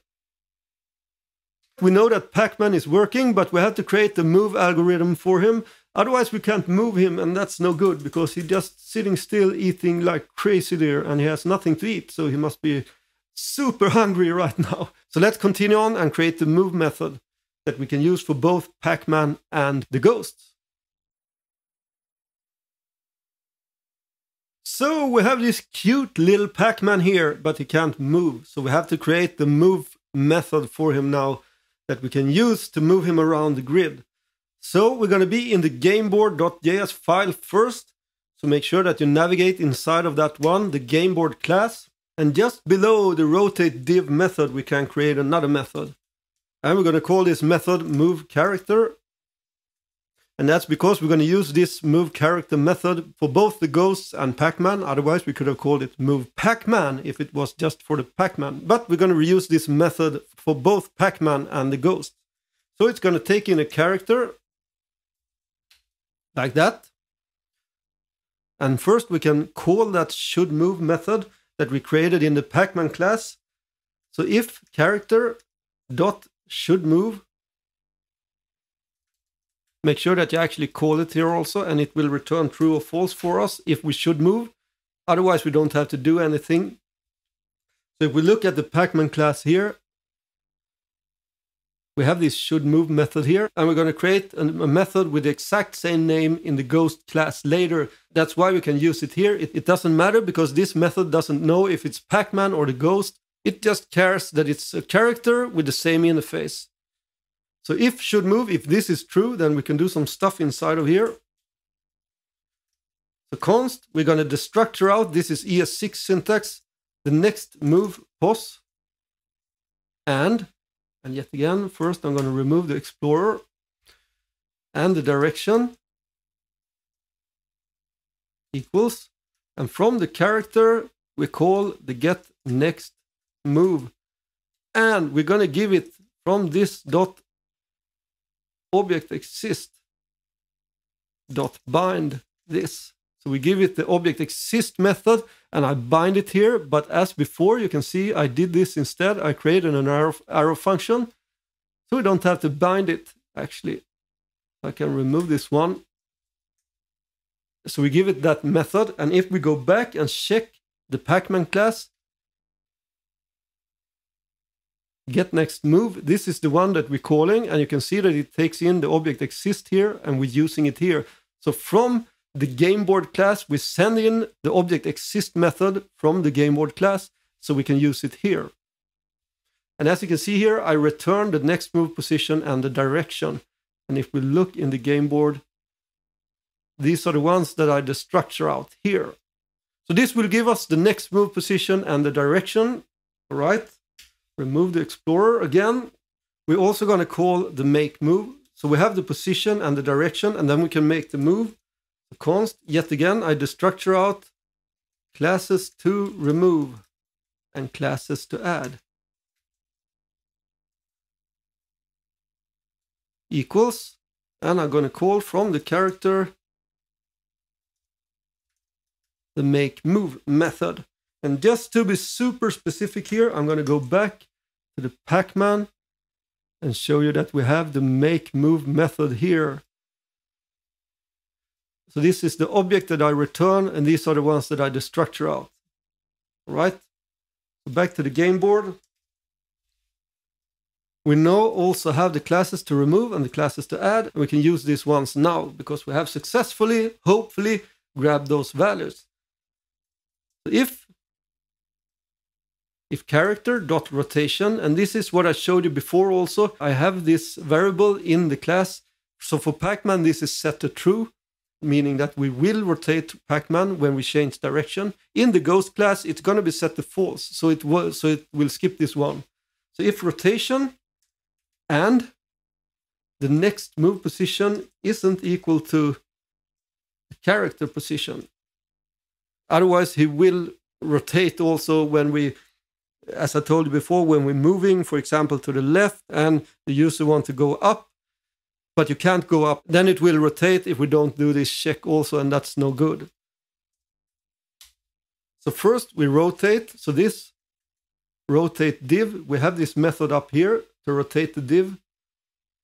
We know that Pacman is working, but we have to create the move algorithm for him. Otherwise, we can't move him, and that's no good because he's just sitting still eating like crazy there, and he has nothing to eat, so he must be super hungry <laughs> right now. So let's continue on and create the move method that we can use for both Pacman and the ghosts. So we have this cute little Pacman here, but he can't move. So we have to create the move method for him now that we can use to move him around the grid. So we're going to be in the gameboard.js file first. So make sure that you navigate inside of that one, the gameboard class. And just below the rotate div method, we can create another method. And we're going to call this method move character. And that's because we're going to use this move character method for both the ghosts and Pac-Man. Otherwise, we could have called it move Pac-Man if it was just for the Pac-Man. But we're going to reuse this method for both Pac-Man and the ghost. So it's going to take in a character like that. And first we can call that should move method that we created in the Pacman class. So if character dot should move, Make sure that you actually call it here also, and it will return true or false for us if we should move. Otherwise, we don't have to do anything. So if we look at the Pacman class here, we have this should move method here, and we're going to create a, method with the exact same name in the ghost class later. That's why we can use it here. It, it doesn't matter because this method doesn't know if it's Pacman or the ghost. It just cares that it's a character with the same interface. So if should move, if this is true, then we can do some stuff inside of here. So const, we're going to destructure out, this is ES6 syntax, the next move pos. And, and yet again, first I'm going to remove the explorer and the direction equals. And from the character, we call the get next move. And we're going to give it from this dot object exist dot bind this. So we give it the object exist method and I bind it here. But as before, you can see I did this instead. I created an arrow, arrow function. So we don't have to bind it actually. I can remove this one. So we give it that method. And if we go back and check the Pacman class, get next move. This is the one that we're calling, and you can see that it takes in the object exists here, and we're using it here. So from the game board class, we send in the object exist method from the game board class, so we can use it here. And as you can see here, I return the next move position and the direction. And if we look in the game board, these are the ones that I the structure out here. So this will give us the next move position and the direction, all right? remove the explorer again. We're also going to call the make move. So we have the position and the direction, and then we can make the move. Const, yet again, I destructure out classes to remove and classes to add. Equals, and I'm going to call from the character the make move method. And just to be super specific here, I'm going to go back to the Pacman and show you that we have the make move method here. So this is the object that I return, and these are the ones that I destructure out. All right. So back to the game board. We now also have the classes to remove and the classes to add. And we can use these ones now because we have successfully, hopefully, grabbed those values. So if if character dot rotation, and this is what I showed you before also. I have this variable in the class. So for Pacman, this is set to true, meaning that we will rotate Pacman when we change direction. In the Ghost class, it's going to be set to false, so it will so it will skip this one. So if rotation and the next move position isn't equal to the character position, otherwise he will rotate also when we as I told you before, when we're moving, for example, to the left and the user want to go up, but you can't go up, then it will rotate if we don't do this check also, and that's no good. So first we rotate. So this rotate div, we have this method up here to rotate the div.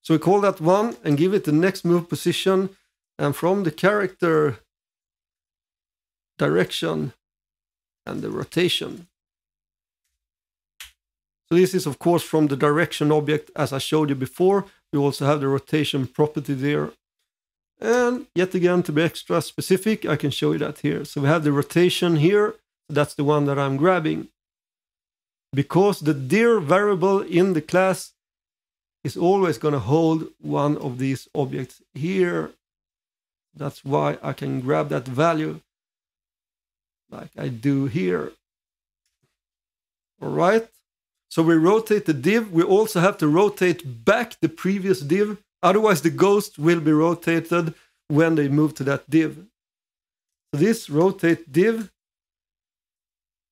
So we call that one and give it the next move position. And from the character direction and the rotation, so this is of course from the direction object as I showed you before. We also have the rotation property there. And yet again, to be extra specific, I can show you that here. So we have the rotation here. That's the one that I'm grabbing. Because the dir variable in the class is always going to hold one of these objects here. That's why I can grab that value like I do here. All right. So we rotate the div. We also have to rotate back the previous div. Otherwise, the ghost will be rotated when they move to that div. So this rotate div,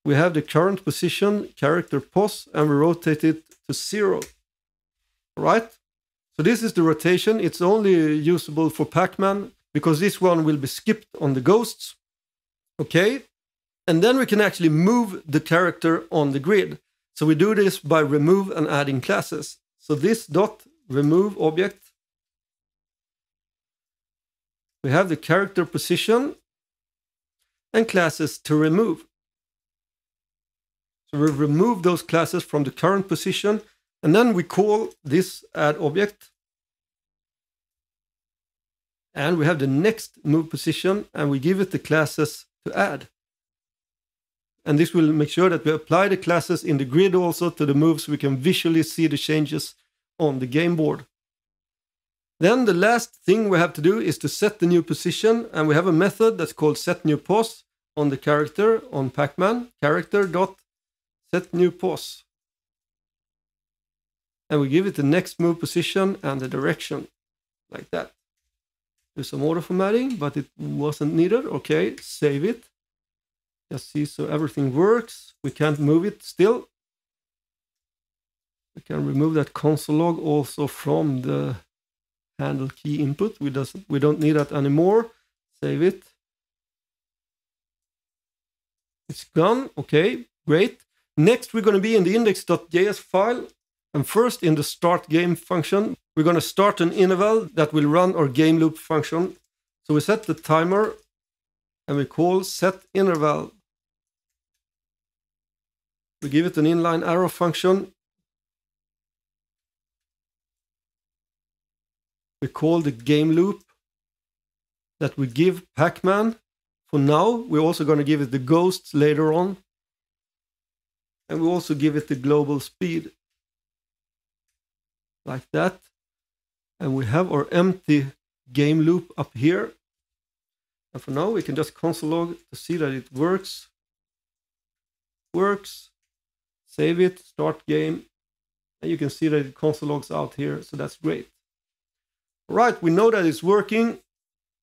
we have the current position character pos, and we rotate it to zero. All right? So this is the rotation. It's only usable for Pacman because this one will be skipped on the ghosts. Okay? And then we can actually move the character on the grid. So we do this by remove and adding classes. So this dot remove object we have the character position and classes to remove. So we remove those classes from the current position and then we call this add object. And we have the next move position and we give it the classes to add. And this will make sure that we apply the classes in the grid also to the moves so we can visually see the changes on the game board. Then the last thing we have to do is to set the new position and we have a method that's called set new pos on the character on Pacman character dot set new pos and we give it the next move position and the direction like that. Do some auto formatting, but it wasn't needed. Okay, save it. Just see so everything works. We can't move it still. We can remove that console log also from the handle key input. We doesn't we don't need that anymore. Save it. It's gone. Okay, great. Next, we're going to be in the index.js file and first in the start game function, we're going to start an interval that will run our game loop function. So we set the timer and we call set interval. We give it an inline arrow function. We call the game loop that we give Pacman. For now, we're also going to give it the ghosts later on. And we also give it the global speed like that. And we have our empty game loop up here. And for now, we can just console log to see that it works. Works. Save it, start game. And you can see that it console logs out here. So that's great. All right, we know that it's working.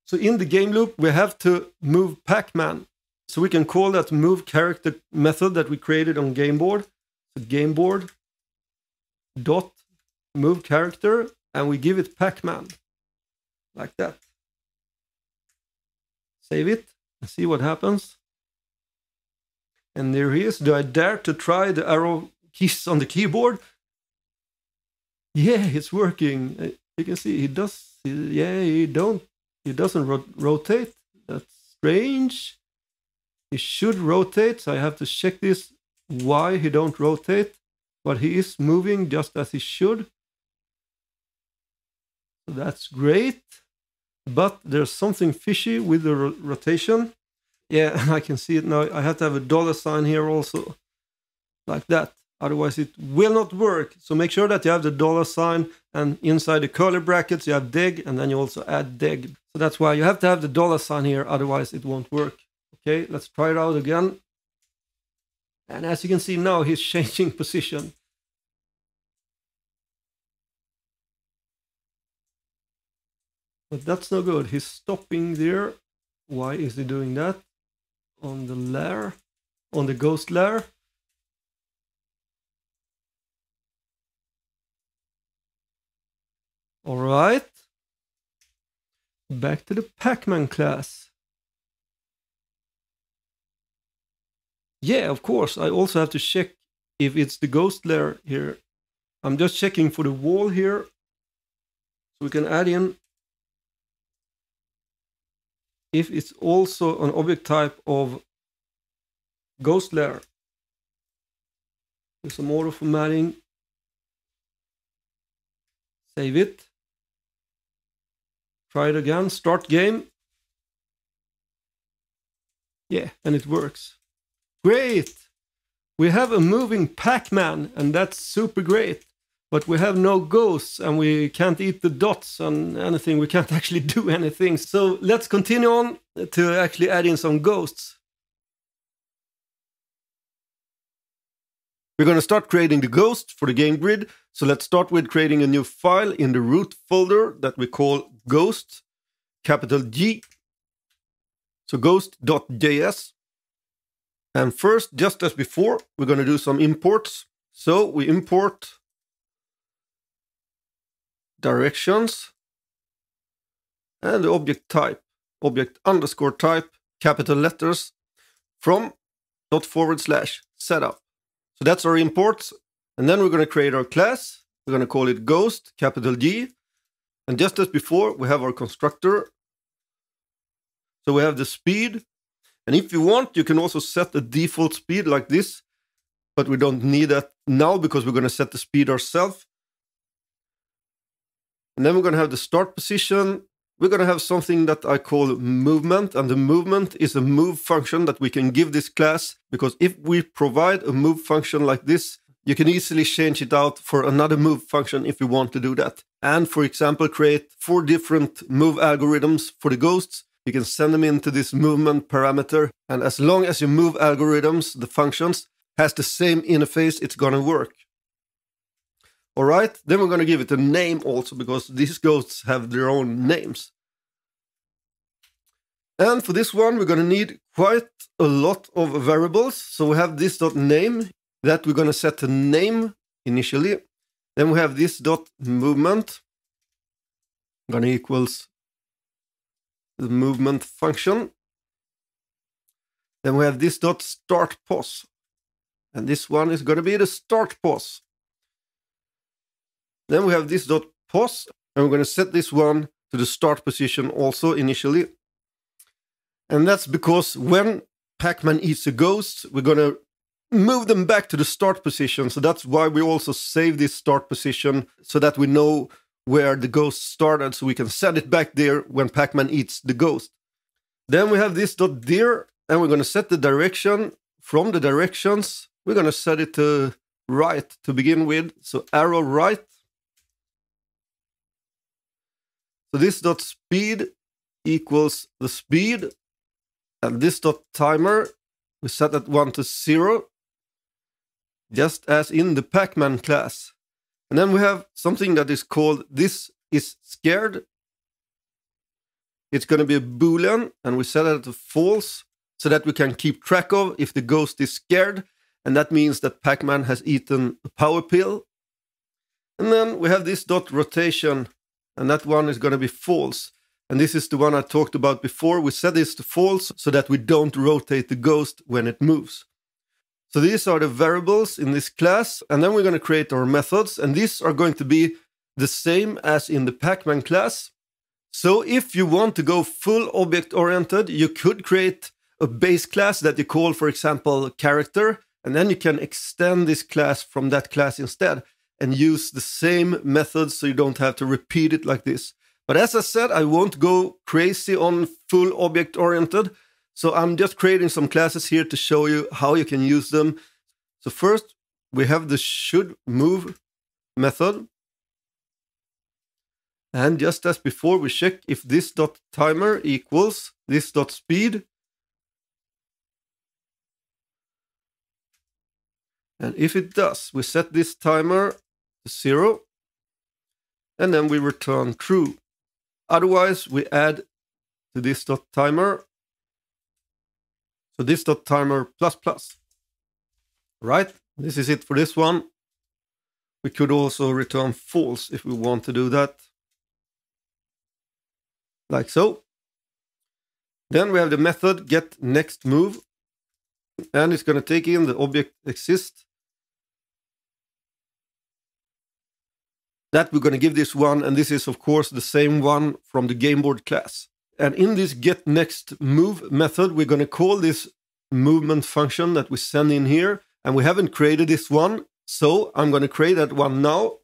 So in the game loop, we have to move Pacman. So we can call that move character method that we created on game board. So game board dot move character and we give it Pacman like that. Save it and see what happens. And there he is. Do I dare to try the arrow keys on the keyboard? Yeah, it's working. Uh, you can see he does. Yeah, he don't. He doesn't ro rotate. That's strange. He should rotate. So I have to check this. Why he don't rotate? But he is moving just as he should. So that's great. But there's something fishy with the ro rotation. Yeah, and <laughs> I can see it now. I have to have a dollar sign here also, like that. Otherwise, it will not work. So make sure that you have the dollar sign and inside the curly brackets, you have deg, and then you also add deg. So that's why you have to have the dollar sign here. Otherwise, it won't work. Okay, let's try it out again. And as you can see now, he's <laughs> changing position. But that's no good. He's stopping there. Why is he doing that? On the lair? On the ghost lair? All right. Back to the Pacman class. Yeah, of course. I also have to check if it's the ghost lair here. I'm just checking for the wall here. So we can add in if it's also an object type of ghost lair. Do some auto formatting. Save it. Try it again. Start game. Yeah, and it works. Great! We have a moving Pac-Man, and that's super great but we have no ghosts and we can't eat the dots and anything. We can't <laughs> actually do anything. So let's continue on to actually add in some ghosts. We're going to start creating the ghost for the game grid. So let's start with creating a new file in the root folder that we call ghost, capital G. So ghost.js. And first, just as before, we're going to do some imports. So we import directions, and the object type, object underscore type, capital letters, from dot forward slash setup. So that's our imports. And then we're going to create our class. We're going to call it ghost, capital G. And just as before, we have our constructor. So we have the speed. And if you want, you can also set the default speed like this, but we don't need that now because we're going to set the speed ourselves. And then we're going to have the start position. We're going to have something that I call movement. And the movement is a move function that we can give this class because if we provide a move function like this, you can easily change it out for another move function if you want to do that. And for example, create four different move algorithms for the ghosts. You can send them into this movement parameter. And as long as your move algorithms, the functions, has the same interface, it's going to work. All right, then we're going to give it a name also because these ghosts have their own names. And for this one, we're going to need quite a lot of variables. So we have this dot name that we're going to set a name initially. Then we have this dot movement going to equals the movement function. Then we have this dot start pos. And this one is going to be the start pos. Then we have this dot pos, and we're going to set this one to the start position also initially. And that's because when Pac-Man eats a ghost, we're going to move them back to the start position. So that's why we also save this start position so that we know where the ghost started so we can set it back there when Pac-Man eats the ghost. Then we have this dot dir and we're going to set the direction from the directions. We're going to set it to right to begin with. So arrow right So this dot speed equals the speed, and this dot timer we set that one to zero, just as in the Pac-Man class. And then we have something that is called this is scared. It's going to be a boolean, and we set it to false so that we can keep track of if the ghost is scared, and that means that Pac-Man has eaten a power pill. And then we have this dot rotation and that one is going to be false. And this is the one I talked about before. We set this to false so that we don't rotate the ghost when it moves. So these are the variables in this class, and then we're going to create our methods, and these are going to be the same as in the Pac-Man class. So if you want to go full object-oriented, you could create a base class that you call, for example, character, and then you can extend this class from that class instead and use the same methods so you don't have to repeat it like this. But as I said, I won't go crazy on full object oriented. So I'm just creating some classes here to show you how you can use them. So first we have the should move method. And just as before, we check if this dot timer equals this dot speed. And if it does, we set this timer zero, and then we return true. Otherwise, we add to this dot timer. So this dot timer plus plus. Right? This is it for this one. We could also return false if we want to do that. Like so. Then we have the method get next move. And it's going to take in the object exist that we're going to give this one, and this is of course the same one from the game board class. And in this get next move method, we're going to call this movement function that we send in here, and we haven't created this one, so I'm going to create that one now,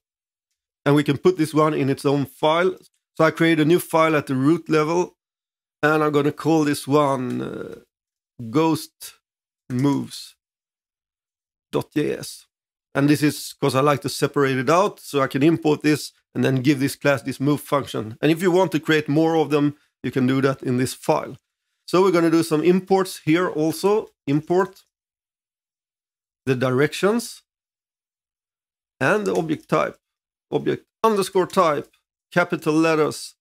and we can put this one in its own file. So I create a new file at the root level, and I'm going to call this one uh, ghost moves.js. And this is because I like to separate it out so I can import this and then give this class this move function. And if you want to create more of them, you can do that in this file. So we're going to do some imports here also. Import the directions and the object type. Object underscore type, capital letters.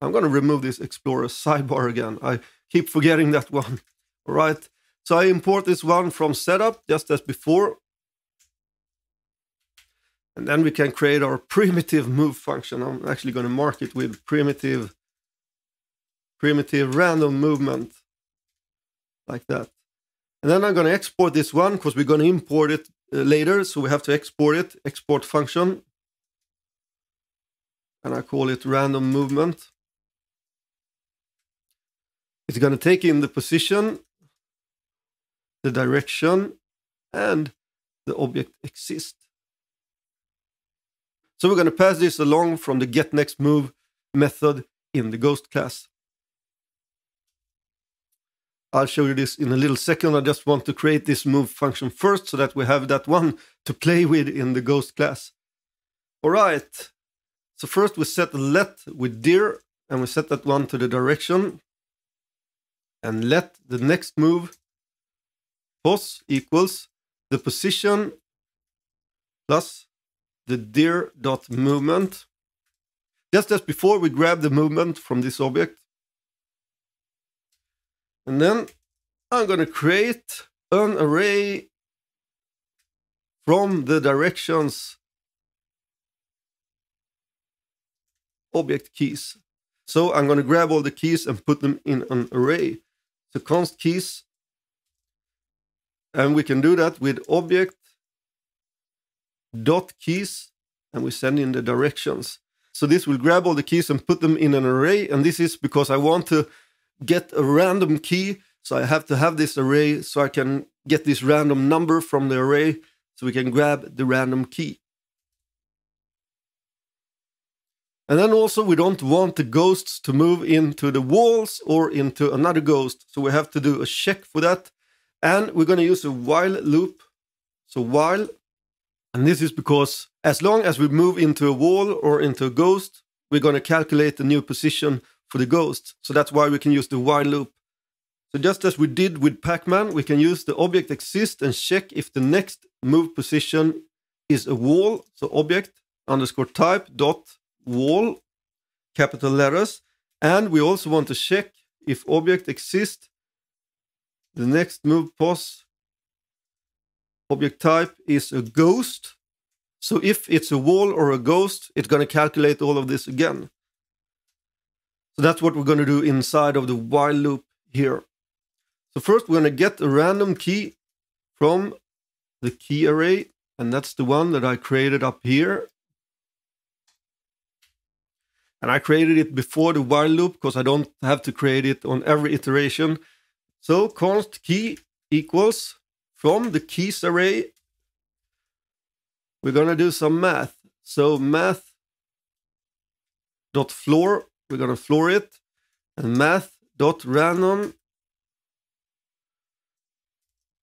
I'm going to remove this Explorer sidebar again. I keep forgetting that <laughs> one. All right. So I import this one from setup just as before. And then we can create our <laughs> primitive move function. I'm actually going to mark it with primitive, primitive random movement like that. And then I'm going to export this one because we're going to import it uh, later. So we have to export it, export function. And I call it random movement. It's going to take in the position, the direction, and the object exists. So we're going to pass this along from the getNextMove method in the Ghost class. I'll show you this in a little second. I just want to create this move function first so that we have that one to play with in the Ghost class. All right. So first we set the let with dir and we set that one to the direction. And let the next move pos equals the position plus the dir dot movement. Just as before, we grab the movement from this object and then I'm going to create an array from the directions object keys. So I'm going to grab all the keys and put them in an array. So const keys. And we can do that with object dot keys and we send in the directions. So this will grab all the keys and put them in an array. And this is because I want to get a random key. So I have to have this array so I can get this random number from the array so we can grab the random key. And then also we don't want the ghosts to move into the walls or into another ghost. So we have to do a check for that. And we're going to use a while loop. So while, and this is because as long as we move into a wall or into a ghost, we're going to calculate the new position for the ghost. So that's why we can use the while loop. So just as we did with Pac-Man, we can use the object exist and check if the next move position is a wall. So object underscore type dot wall, capital letters. And we also want to check if object exists, the next move pos object type is a ghost. So if it's a wall or a ghost, it's going to calculate all of this again. So that's what we're going to do inside of the while loop here. So first we're going to get a random key from the key array, and that's the one that I created up here. And I created it before the while loop because I don't have to create it on every iteration. So const key equals from the keys array. We're going to do some math. So math dot floor we're going to floor it and math dot random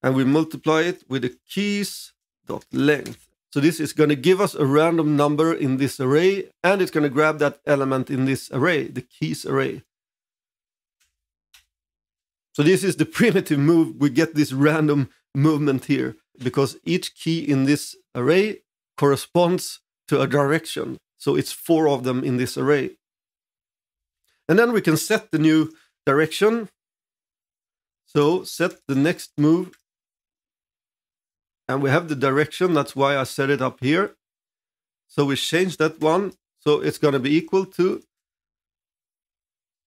and we multiply it with the keys dot length. So this is going to give us a random number in this array and it's going to grab that element in this array, the keys array. So this is the <laughs> primitive move. We get this random movement here because each key in this array corresponds to a direction. So it's four of them in this array. And then we can set the new direction. So set the next move. And we have the direction. That's why I set it up here. So we change that one. So it's going to be equal to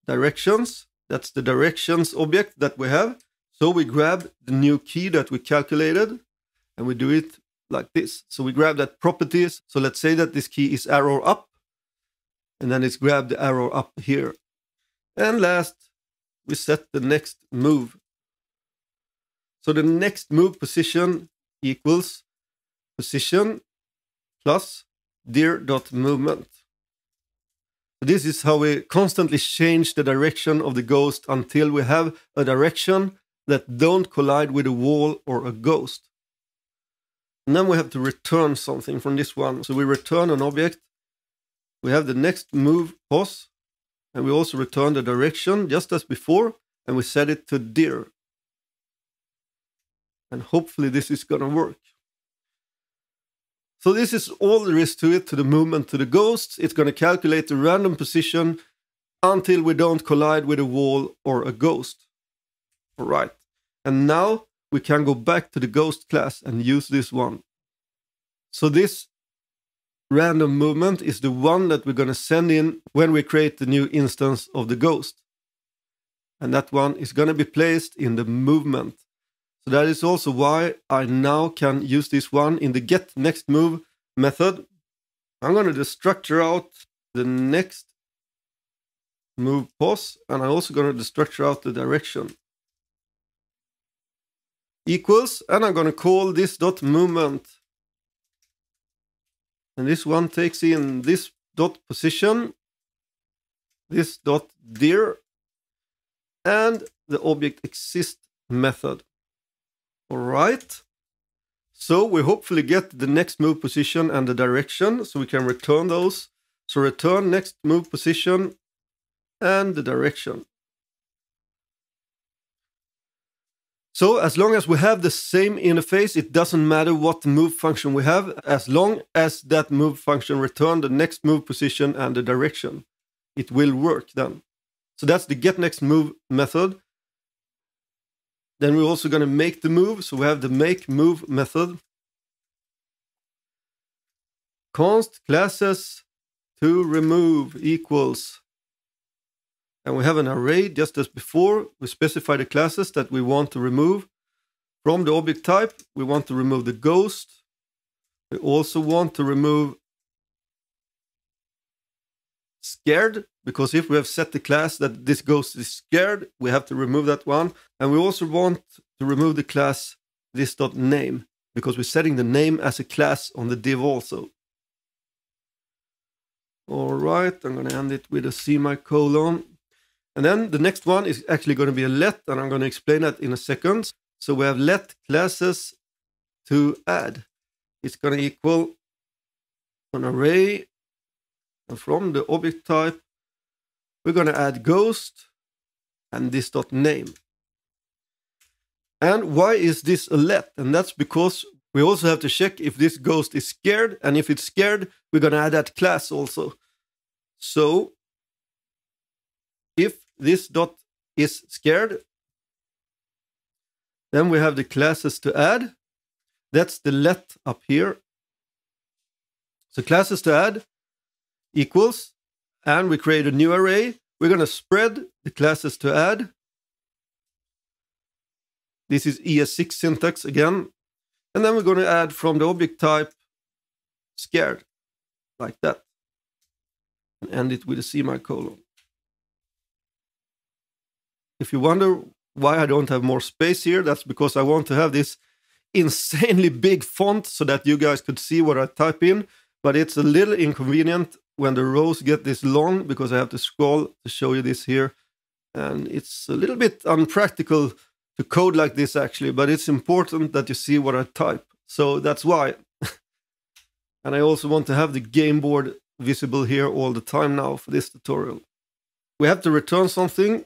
directions. That's the directions object that we have. So we grab the new key that we calculated and we do it like this. So we grab that properties. So let's say that this key is arrow up and then it's grab the arrow up here. And last, we set the next move. So the next move position equals position plus dir dot movement. This is how we constantly change the direction of the ghost until we have a direction that don't collide with a wall or a ghost. And then we have to return something from this one. So we return an object. We have the next move pos and we also return the direction just as before, and we set it to dir. And hopefully this is going to work. So this is all there is to it, to the movement to the ghosts. It's going to calculate the random position until we don't collide with a wall or a ghost. Right. And now we can go back to the ghost class and use this one. So this random movement is the one that we're going to send in when we create the new instance of the ghost. And that one is going to be placed in the movement. So that is also why I now can use this one in the get next move method. I'm going to structure out the next move pos, and I'm also going to structure out the direction. Equals, and I'm going to call this dot movement. And this one takes in this dot position, this dot dir, and the object exist method. All right. So we hopefully get the next move position and the direction so we can return those. So return next move position and the direction. So as long as we have the same interface, it doesn't matter what move function we have, as long as that move function return the next move position and the direction, it will work then. So that's the get next move method. Then we're also going to make the move. So we have the make move method. Const classes to remove equals. And we have an array just as before. We specify the classes that we want to remove. From the object type, we want to remove the ghost. We also want to remove scared because if we have set the class that this ghost is scared, we have to remove that one. And we also want to remove the class this dot name because we're setting the name as a class on the div also. All right, I'm going to end it with a semicolon. And then the next one is actually going to be a let, and I'm going to explain that in a second. So we have let classes to add. It's going to equal an array and from the object type we're going to add ghost and this dot name. And why is this a let? And that's because we also have to check if this ghost is scared. And if it's scared, we're going to add that class also. So if this dot is scared, then we have the classes to add. That's the let up here. So classes to add equals and we create a new array. We're going to spread the classes to add. This is ES6 syntax again. And then we're going to add from the object type scared, like that. And end it with a semicolon. If you wonder why I don't have more space here, that's because I want to have this insanely big font so that you guys could see what I type in. But it's a little inconvenient when the rows get this long because I have to scroll to show you this here. And it's a little bit unpractical to code like this actually, but it's important that you see what I type. So that's why. <laughs> and I also want to have the game board visible here all the time now for this tutorial. We have to return something.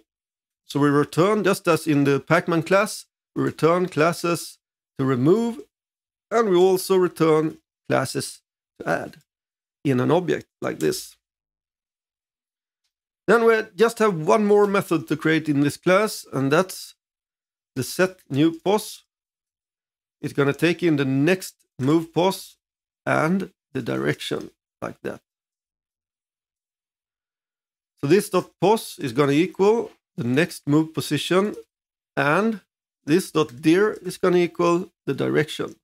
So we return, just as in the Pacman class, we return classes to remove, and we also return classes to add in an object like this. Then we just have one more method to create in this class, and that's the set new pos. It's going to take in the next move pos and the direction like that. So this dot pos is going to equal the next move position and this dot dir is going to equal the direction.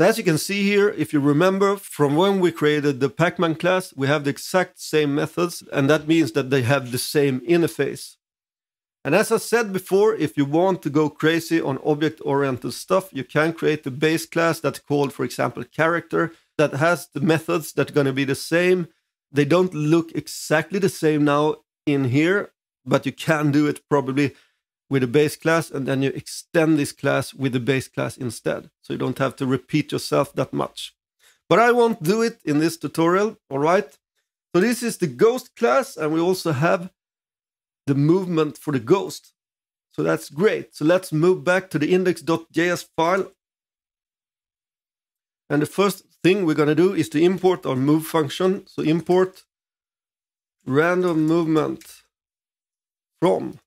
So as you can see here, if you remember from when we created the Pacman class, we have the exact same methods, and that means that they have the same interface. And as I said before, if you want to go crazy on object-oriented stuff, you can create the base class that's called, for example, character, that has the methods that are going to be the same. They don't look exactly the same now in here, but you can do it probably with a base class and then you extend this class with the base class instead. So you don't have to repeat yourself that much. But I won't do it in this tutorial, all right? So this is the ghost class and we also have the movement for the ghost. So that's great. So let's move back to the index.js file. And the first thing we're going to do is to import our move function. So import random movement from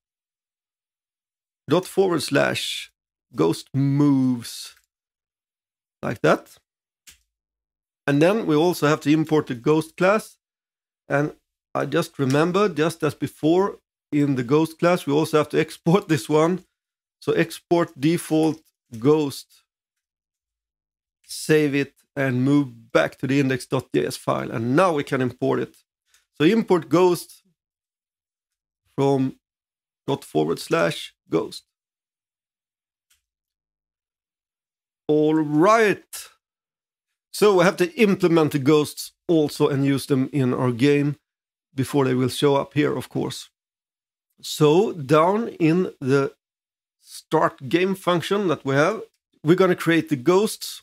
dot forward slash ghost moves like that. And then we also have to import the ghost class. And I just remember, just as before in the ghost class, we also have to <laughs> export this one. So export default ghost, save it, and move back to the index.js file. And now we can import it. So import ghost from dot forward slash ghost. All right. So we have to implement the ghosts also and use them in our game before they will show up here, of course. So down in the start game function that we have, we're going to create the ghosts.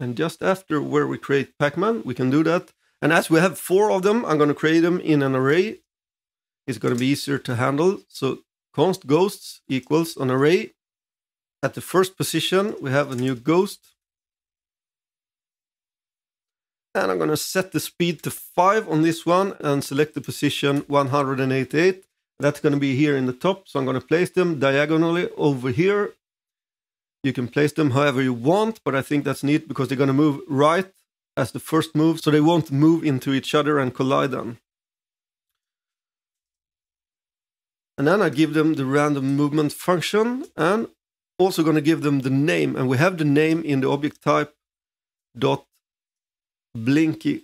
And just after where we create Pac-Man, we can do that. And as we have four of them, I'm going to create them in an array. It's going to be easier to handle. So const ghosts equals an array. At the first position, we have a new ghost. And I'm going to set the speed to 5 on this one and select the position 188. That's going to be here in the top. So I'm going to place them diagonally over here. You can place them however you want, but I think that's neat because they're going to move right as the first move, so they won't move into each other and collide them. And then I give them the random movement function and also going to give them the name. And we have the name in the object type dot blinky.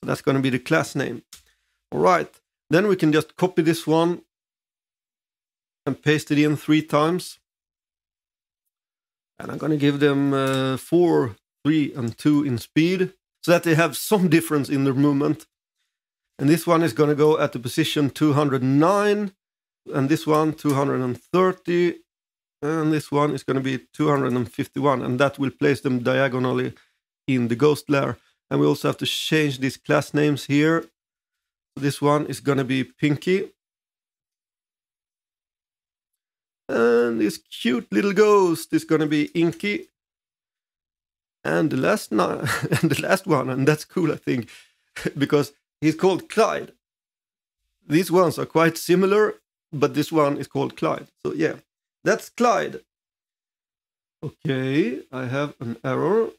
So that's going to be the class name. All right. Then we can just copy this one and paste it in three times. And I'm going to give them uh, four, three, and two in speed so that they have some <laughs> difference in their movement. And this one is going to go at the position 209, and this one 230, and this one is going to be 251, and that will place them diagonally in the ghost lair. And we also have to change these class names here. This one is going to be Pinky. And this cute little ghost is going to be Inky. And the last <laughs> and the last one, and that's cool, I think, <laughs> because he's called Clyde. These ones are quite similar, but this one is called Clyde. So yeah, that's Clyde. Okay, I have an error.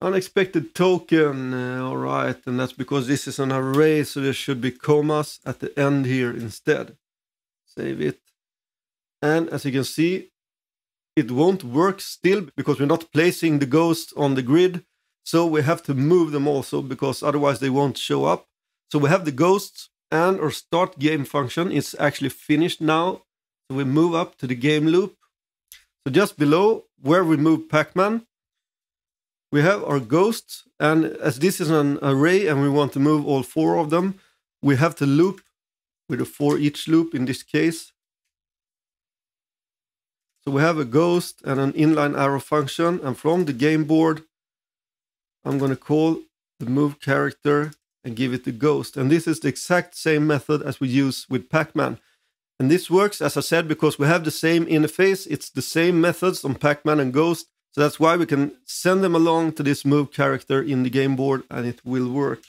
Unexpected token, uh, all right, and that's because this is an array, so there should be commas at the end here instead. Save it. And as you can see, it won't work still because we're not placing the ghost on the grid. So we have to move them also because otherwise they won't show up. So we have the ghosts and our start game function is actually finished now. So we move up to the game loop. So just below where we move Pac-Man, we have our ghosts, and as this is an array and we want to move all four of them, we have to loop with a for each loop in this case. So we have a ghost and an inline arrow function, and from the game board, I'm going to call the move character and give it the ghost. And this is the exact same method as we use with Pac-Man. And this works, as I said, because we have the same interface. It's the same methods on Pac-Man and Ghost. So that's why we can send them along to this move character in the game board and it will work.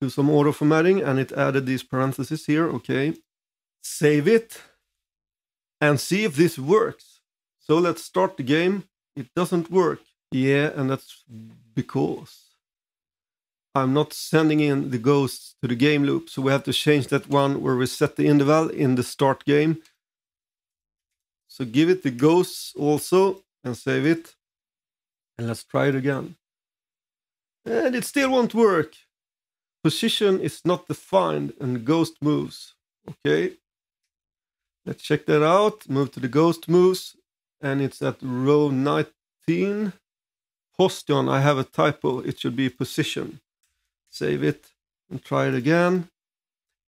Do some auto formatting and it added these parentheses here. Okay. Save it and see if this works. So let's start the game. It doesn't work. Yeah, and that's because I'm not sending in the ghosts to the game loop. So we have to change that one where we set the interval in the start game so give it the ghosts also and save it. And let's try it again. And it still won't work. Position is not defined and ghost moves. Okay. Let's check that out. Move to the ghost moves. And it's at row 19. Postion, I have a typo. It should be position. Save it and try it again.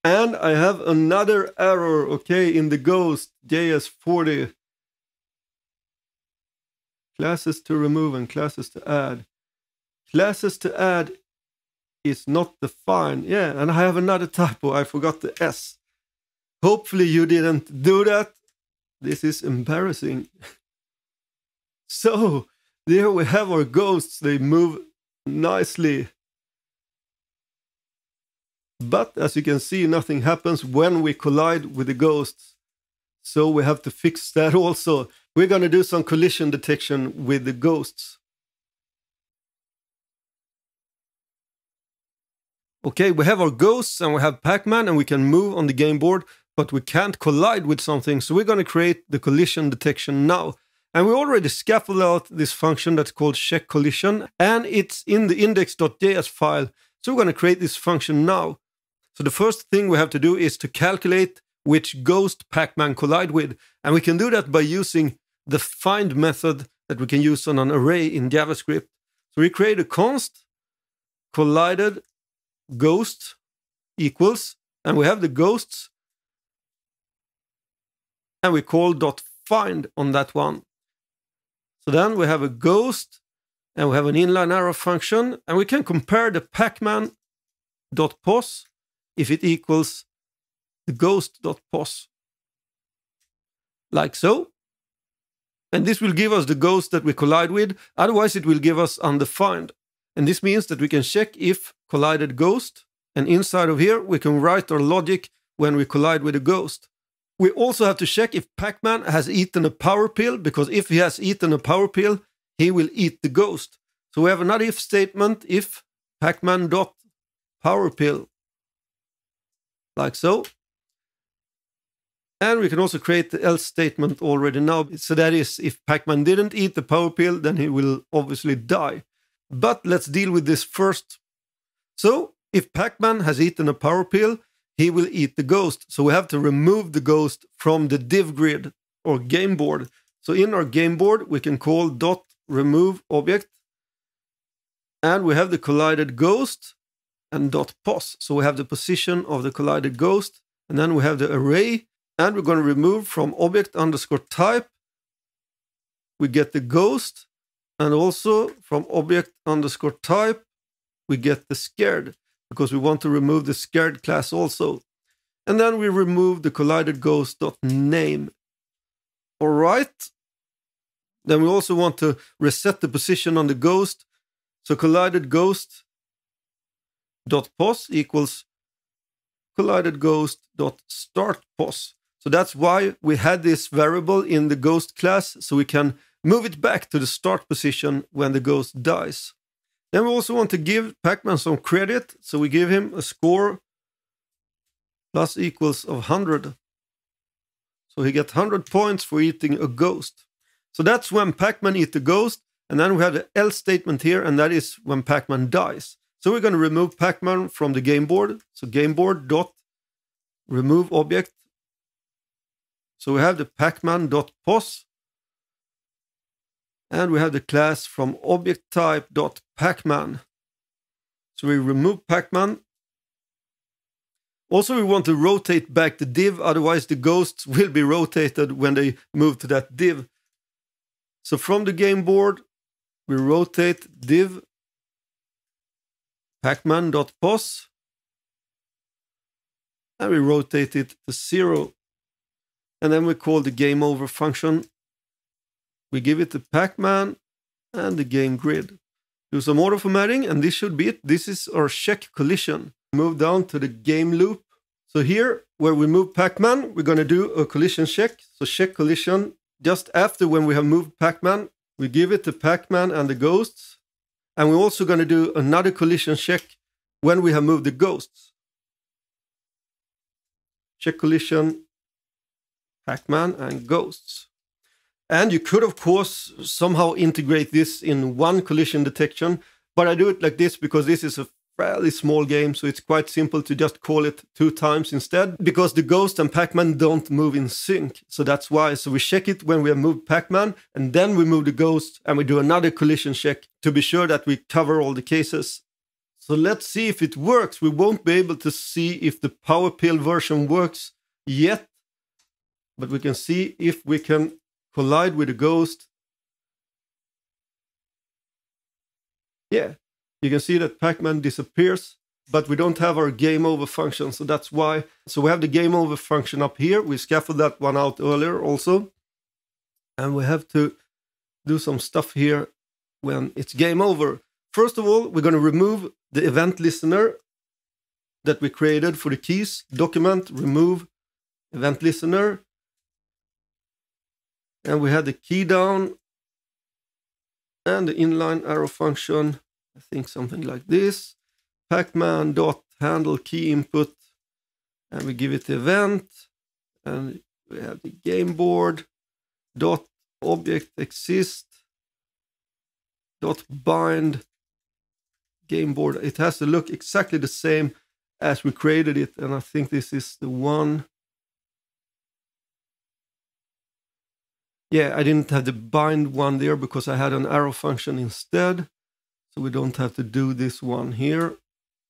And I have another error, okay, in the ghost JS40 classes to remove and classes to add. Classes to add is not defined. Yeah, and I have another typo. I forgot the S. Hopefully you didn't do that. This is embarrassing. <laughs> so, there we have our ghosts. They move nicely. But as you can see, nothing happens when we collide with the ghosts. So we have to fix that <laughs> also. We're going to do some collision detection with the ghosts. Okay, we have our ghosts and we have Pac-Man and we can move on the game board, but we can't collide with something. So we're going to create the collision detection now. And we already scaffolded out this function that's called check collision and it's in the index.js file. So we're going to create this function now. So the first thing we have to do is to calculate which ghost Pac-Man collide with. And we can do that by using the find method that we can use on an array in JavaScript. So we create a const collided ghost equals, and we have the ghosts, and we call dot find on that one. So then we have a ghost, and we have an inline arrow function, and we can compare the pacman dot pos if it equals the ghost dot pos, like so. And this will give us the ghost that we collide with. Otherwise, it will give us undefined. And this means that we can check if collided ghost. And inside of here, we can write our logic when we collide with a ghost. We also have to check if Pac-Man has eaten a power pill, because if he has eaten a power pill, he will eat the ghost. So we have another if statement, if Pac-Man dot power pill, like so. And we can also create the else statement already now. So that is, if Pac-Man didn't eat the power pill, then he will obviously die. But let's deal with this first. So if Pac-Man has eaten a power pill, he will eat the ghost. So we have to remove the ghost from the div grid or game board. So in our game board, we can call dot remove object. And we have the collided ghost and dot pos. So we have the position of the collided ghost. And then we have the array and we're going to remove from object underscore type, we get the ghost, and also from object underscore type, we get the scared, because we want to remove the scared class also. And then we remove the collided ghost name. All right. Then we also want to reset the position on the ghost. So collided ghost dot pos equals collided ghost dot start pos. So that's why we had this variable in the ghost class, so we can move it back to the start position when the ghost dies. Then we also want to give Pacman some credit, so we give him a score plus equals of 100. So he gets 100 points for eating a ghost. So that's when Pacman eats the ghost, and then we have the else statement here, and that is when Pacman dies. So we're going to remove Pacman from the game board. So game board dot remove object so we have the pacman.pos and we have the class from object type dot pacman. So we remove pacman. Also, we want to rotate back the div, otherwise the ghosts <laughs> will be rotated when they move to that div. So from the game board, we rotate div pacman.pos and we rotate it to zero. And then we call the game over function. We give it the Pac-Man and the game grid. Do some auto formatting, and this should be it. This is our check collision. Move down to the game loop. So here, where we move Pac-Man, we're going to do a collision check. So check collision. Just after when we have moved Pac-Man, we give it the Pac-Man and the ghosts. And we're also going to do another collision check when we have moved the ghosts. Check collision Pac-Man and Ghosts. And you could, of course, somehow integrate this in one collision detection, but I do it like this because this is a fairly small game, so it's quite simple to just call it two times instead, because the Ghost and Pac-Man don't move in sync. So that's why. So we check it when we have moved Pac-Man, and then we move the Ghost, and we do another collision check to be sure that we cover all the cases. So let's see if it works. We won't be able to see if the Power Pill version works yet, but we can see if we can collide with a ghost. Yeah, you can see that Pac-Man disappears, but we don't have our game over function, so that's why. So we have the game over function up here. We scaffold that one out earlier also. And we have to do some stuff here when it's game over. First of all, we're going to remove the event listener that we created for the keys. Document, remove event listener and we had the key down and the inline arrow function. I think something like this. Pacman dot handle key input, and we give it the event, and we have the game board dot object exist dot bind game board. It has to look exactly the same as we created it. And I think this is the one. Yeah, I didn't have the bind one there because I had an arrow function instead. So we don't have to do this one here.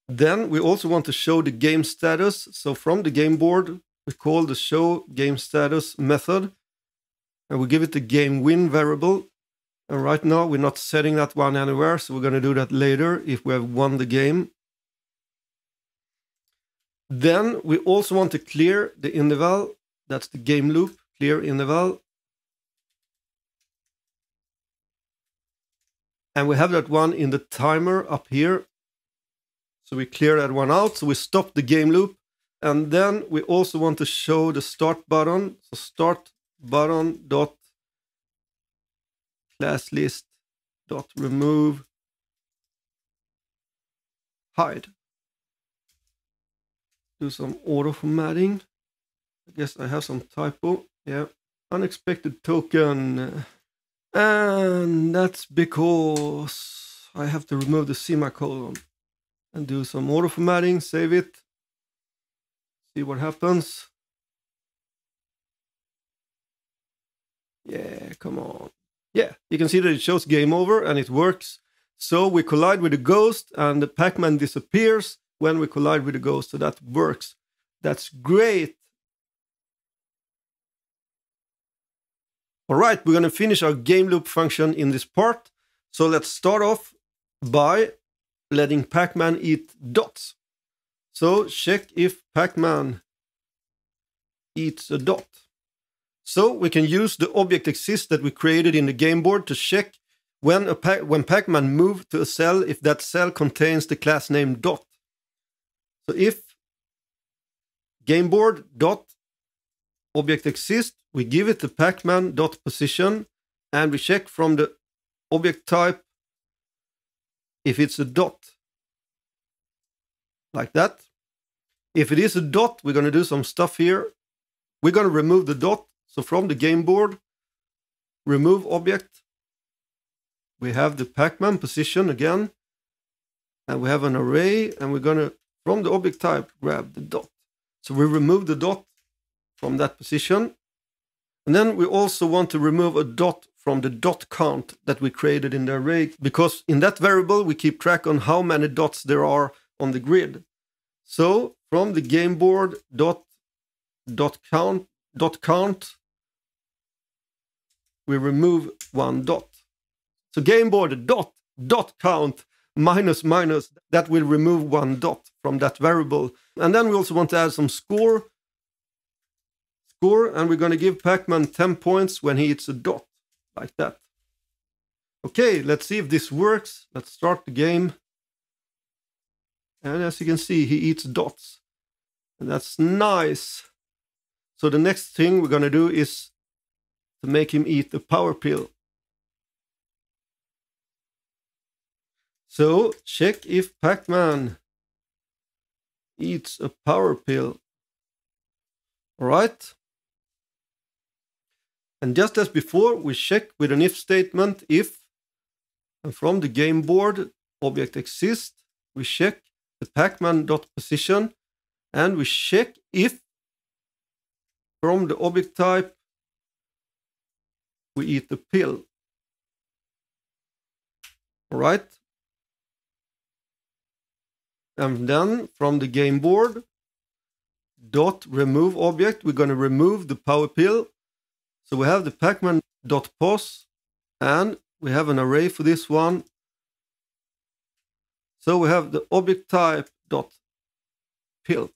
Then we also want to show the game status. So from the game board, we call the show game status method. And we give it the game win variable. And right now we're not setting that one anywhere. So we're going to do that later if we have won the game. Then we also want to clear the interval. That's the game loop, clear interval. And we have that one in the timer up here. So we clear that one out. So we stop the game loop. And then we also want to show the start button. So start button dot class list dot remove hide. Do some auto formatting. I guess I have some typo. Yeah. Unexpected token. And that's because I have to remove the semicolon and do some auto formatting, save it, see what happens. Yeah, come on. Yeah, you can see that it shows game over and it works. So we collide with the ghost and the Pac-Man disappears when we collide with the ghost. So that works. That's great. All right, we're going to finish our game loop function in this part. So let's start off by letting Pac-Man eat dots. So check if Pac-Man eats a dot. So we can use the object exist that we created in the game board to check when, a when Pac-Man moved to a cell if that cell contains the class name dot. So if game board dot object exist, we give it the Pac-Man dot position and we check from the object type if it's a dot. Like that. If it is a dot, we're going to do some stuff here. We're going to remove the dot. So from the game board, remove object. We have the Pac-Man position again. And we have an array. And we're going to, from the object type, grab the dot. So we remove the dot from that position. And then we also want to remove a dot from the dot count that we created in the array because in that variable we keep track on how many dots there are on the grid. So from the game board dot dot count dot count we remove one dot. So game board dot dot count minus minus that will remove one dot from that variable. And then we also want to add some score score and we're going to give Pac-Man 10 points when he hits a dot like that. Okay, let's see if this works. Let's start the game. And as you can see, he eats dots. And that's nice. So the next thing we're going to do is to make him eat the power pill. So check if Pac-Man eats a power pill. All right. And just as before, we check with an if statement if, and from the game board object exists, we check the pacman dot position, and we check if from the object type we eat the pill. All right. And then from the game board dot remove object, we're going to remove the power pill so we have the pacman.pos and we have an array for this one. So we have the object type dot pill,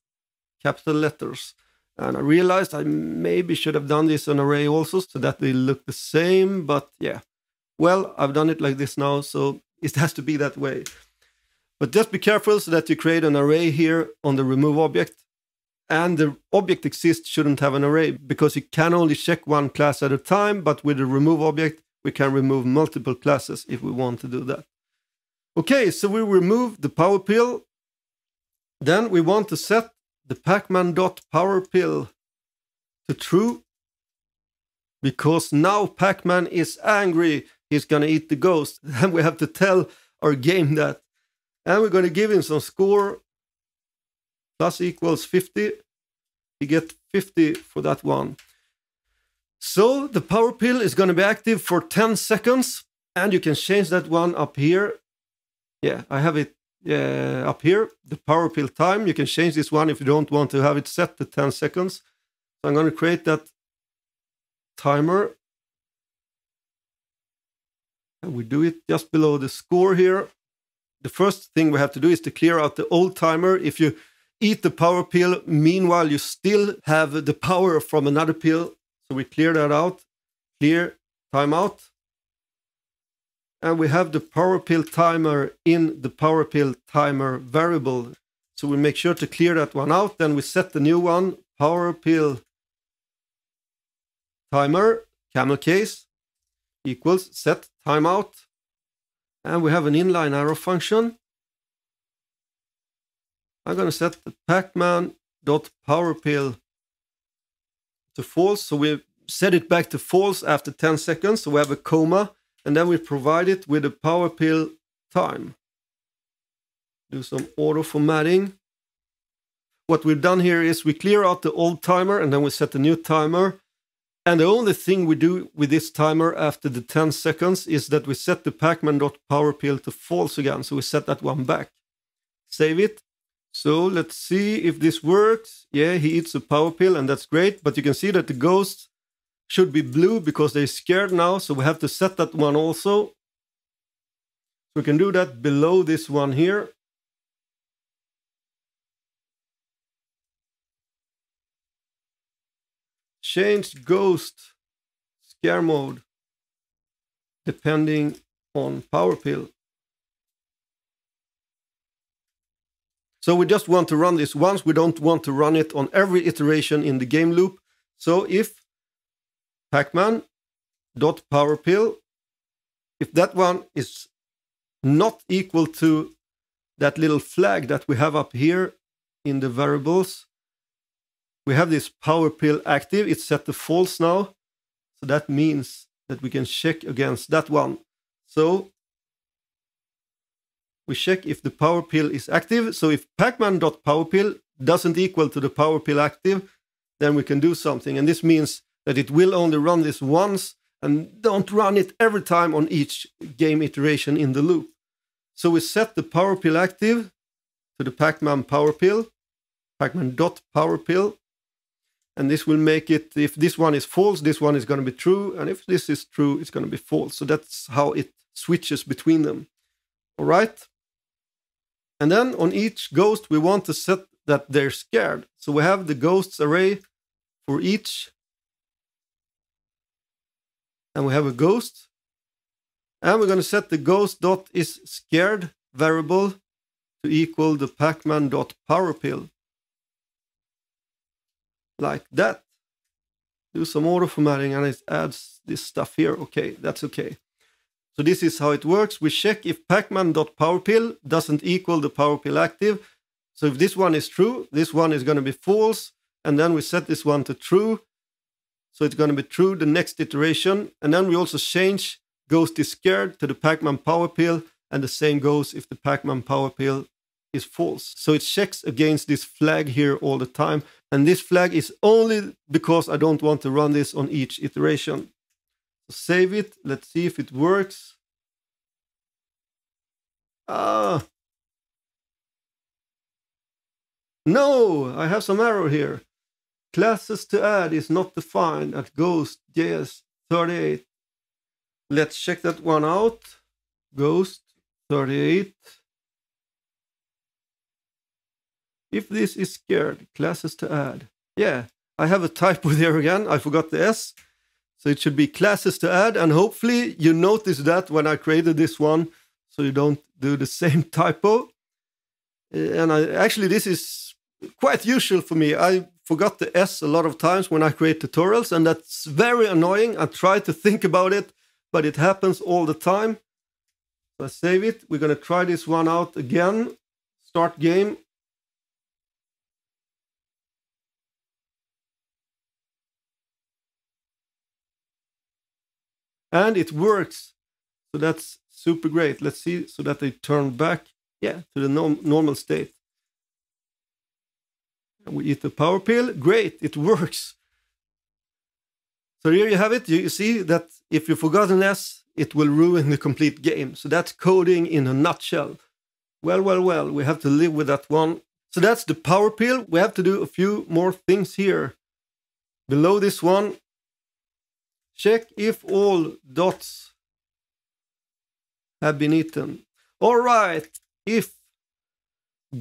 capital letters. And I realized I maybe should have done this an array also so that they look the same, but yeah. Well, I've done it like this now, so it has to be that way. But just be careful so that you create an array here on the remove object and the object exist shouldn't have an array because you can only check one class at a time, but with the remove object, we can remove multiple classes if we want to do that. Okay, so we remove the power pill. Then we want to set the pacman.powerpill to true because now Pac-Man is angry. He's gonna eat the ghost. <laughs> And we have to tell our game that. And we're gonna give him some score plus equals 50. You get 50 for that one. So the power pill is going to be active for 10 seconds and you can change that one up here. Yeah, I have it uh, up here, the power pill time. You can change this one if you don't want to have it set to 10 seconds. So I'm going to create that timer. And we do it just below the score here. The first thing we have to do is to clear out the old timer. If you eat the power pill, meanwhile you still have the power from another pill. So we clear that out. Clear timeout and we have the power pill timer in the power pill timer variable. So we make sure to clear that one out. Then we set the new one, power pill timer, camel case, equals set timeout. And we have an inline arrow function. I'm going to set the pacman.powerpill to false. So we set it back to false after 10 seconds. So we have a comma and then we provide it with a power pill time. Do some auto formatting. What we've done here is we clear out the old timer and then we set a new timer. And the only thing we do with this timer after the 10 seconds is that we set the pacman.powerpill to false again. So we set that one back. Save it. So let's see if this works. Yeah, he eats a power pill and that's great. But you can see that the ghost should be blue because they're scared now. So we have to set that one also. So we can do that below this one here. Change ghost scare mode depending on power pill. So we just want to run this once. We don't want to run it on every iteration in the game loop. So if pacman dot powerpill if that one is not equal to that little flag that we have up here in the variables we have this power pill active it's set to false now so that means that we can check against that one so we check if the power pill is active so if pacman.powerpill doesn't equal to the power pill active then we can do something and this means that it will only run this once and don't run it every time on each game iteration in the loop. So we set the power pill active to the pacman power pill, pacman dot power pill, and this will make it, if this one is false, this one is going to be true, and if this is true, it's going to be false. So that's how it switches between them. All right? And then on each ghost, we want to set that they're scared. So we have the ghosts array for each and we have a ghost. And we're going to set the ghost dot is scared variable to equal the pacman dot power pill. Like that. Do some auto formatting and it adds this stuff here. Okay, that's okay. So this is how it works. We check if pacman.powerpill doesn't equal the powerpill active. So if this one is true, this one is going to be false. And then we set this one to true. So it's going to be true the next iteration. And then we also change Ghost is scared to the Pacman power pill. And the same goes if the Pacman power pill is false. So it checks against this flag here all the time. And this flag is only because I don't want to run this on each iteration. So save it. Let's see if it works. Ah. No, I have some error here. Classes to add is not defined at Ghost JS38. Let's check that one out. Ghost 38. If this is scared, classes to add. Yeah, I have a typo <laughs> there again. I forgot the S. So it should be classes to add. And hopefully you noticed that when I created this one, so you don't do the <laughs> same typo. Eh, and I actually, this is quite usual for me. I forgot the S a lot of times when I create tutorials, and that's very annoying. I try to think about it, but it happens all the time. So I save it. We're going to try this one out again. Start game. And it works. So that's super great. Let's see so that they turn back, yeah, to the norm normal state. We eat the power pill. Great, it works. So here you have it. You see that if you forgot an S, it will ruin the complete game. So that's coding in a nutshell. Well, well, well, we have to live with that one. So that's the power pill. We have to do a few more things here. Below this one, check if all dots have been eaten. All right, if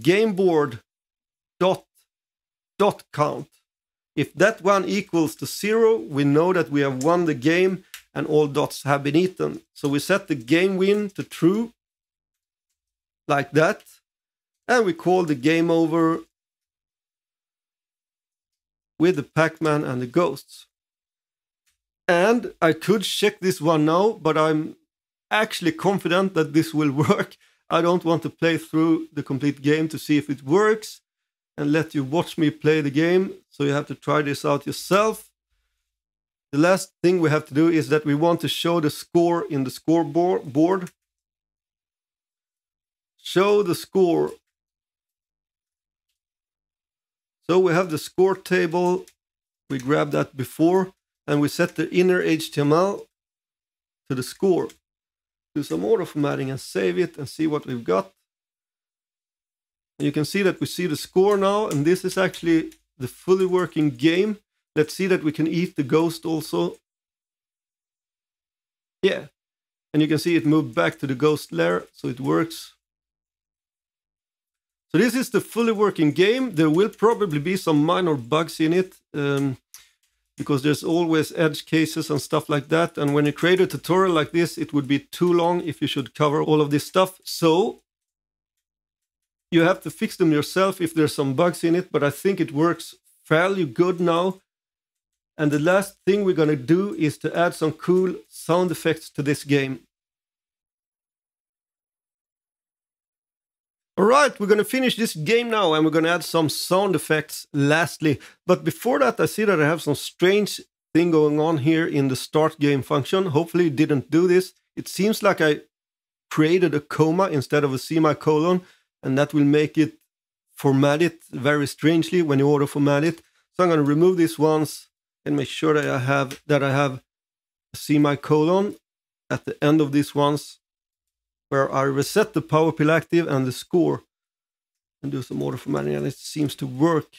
game board dot dot count, if that one equals to zero, we know that we have won the game and all dots have been eaten. So we set the game win to true, like that, and we call the game over with the Pac-Man and the ghosts. And I could check this one now, but I'm actually confident that this will <laughs> work. I don't want to play through the complete game to see if it works and let you watch me play the game. So you have to try this out yourself. The last thing we have to do is that we want to show the score in the scoreboard. Show the score. So we have the score table. We grabbed that before and we set the inner HTML to the score. Do some auto formatting and save it and see what we've got. And you can see that we see the score now, and this is actually the fully working game. Let's see that we can eat the ghost also. Yeah, and you can see it moved back to the ghost lair, so it works. So this is the fully working game. There will probably be some minor bugs in it. Um, because there's always edge cases and stuff like that. And when you create a tutorial like this, it would be too long if you should cover all of this stuff. So you have to fix them yourself if there's some bugs in it, but I think it works fairly good now. And the last thing we're going to do is to add some cool sound effects to this game. All right, we're going to finish this game now and we're going to add some sound effects lastly. But before that, I see that I have some strange thing going on here in the start game function. Hopefully it didn't do this. It seems like I created a comma instead of a semicolon and that will make it format it very strangely when you auto format it. So I'm going to remove these ones and make sure that I have that I have a semicolon at the end of these ones where I reset the power pill active and the score and do some auto formatting and it seems to work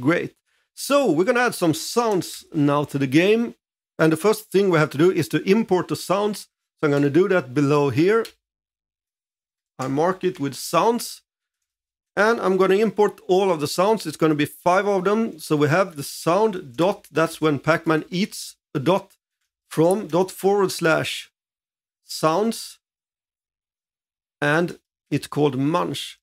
great. So we're gonna add some sounds now to the game. And the first thing we have to do is to import the sounds. So I'm gonna do that below here. I mark it with sounds and I'm to import all of the sounds. It's to be five of them. So we have the sound dot, that's when Pac-Man eats a dot from dot forward slash sounds and it's called munch.wav.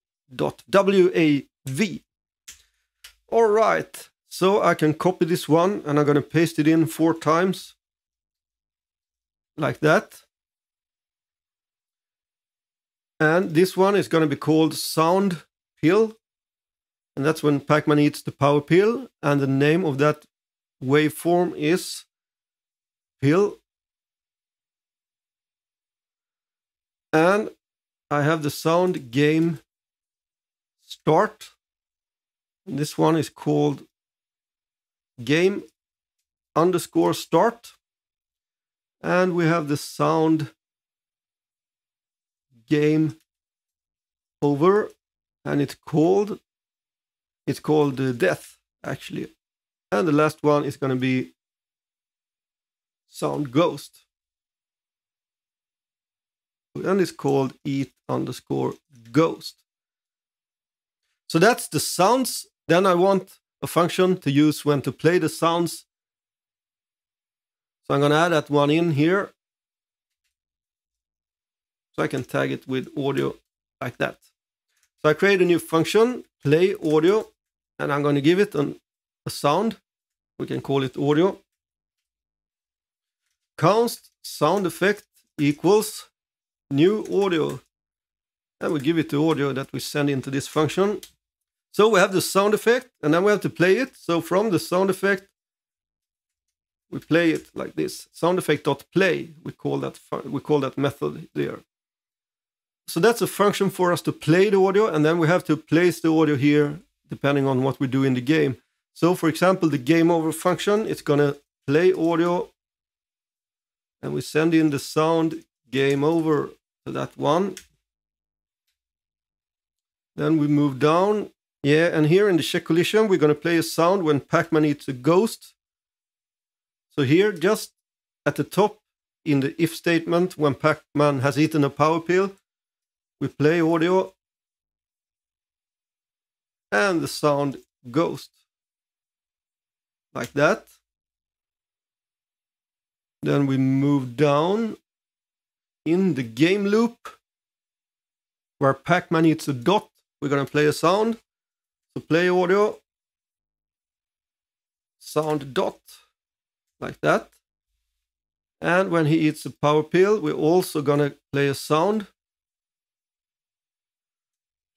All right, so I can copy this one and I'm going to paste it in four times like that. And this one is going to be called sound pill. And that's when Pac-Man eats the power pill. And the name of that waveform is pill. And I have the sound game start. And this one is called game underscore start. And we have the sound game over and it's called it's called uh, death actually and the last one is going to be sound ghost and it's called eat underscore ghost. So that's the sounds. Then I want a function to use when to play the sounds. So I'm going to add that one in here. So I can tag it with audio like that. So I create a new function, play audio, and I'm going to give it an, a sound. We can call it audio. Const sound effect equals new audio. And we give it the audio that we send into this function. So we have the sound effect, and then we have to play it. So from the sound effect, we play it like this. Sound effect dot play. We call that we call that method there. So that's a function for us to play the audio, and then we have to place the audio here depending on what we do in the game. So for example, the game over function, it's to play audio and we send in the sound game over to that one. Then we move down. Yeah, and here in the check collision, we're going to play a sound when Pac-Man eats a ghost. So here, just at the top in the if statement, when Pac-Man has eaten a power pill, we play audio and the sound ghost. Like that. Then we move down in the game loop where Pac-Man eats a dot. We're to play a sound. So play audio, sound dot, like that. And when he eats a power pill, we're also to play a sound.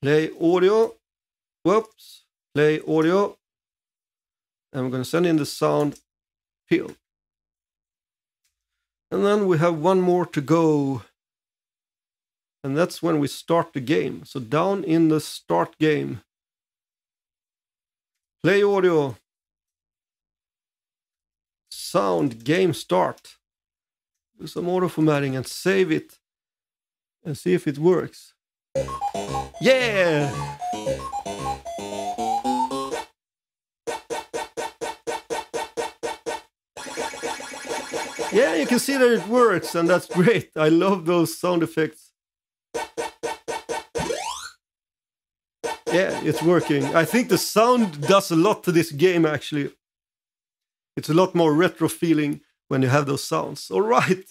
Play audio, whoops, play audio. And we're to send in the sound pill. And then we have one more to go. And that's when we start the game. So down in the start game, play audio, sound, game start. Do some auto formatting and save it and see if it works. Yeah! Yeah, you can see that it works, and that's great. I love those sound effects. Yeah, it's working. I think the sound does a lot to this game, actually. It's a lot more retro feeling when you have those sounds. All right.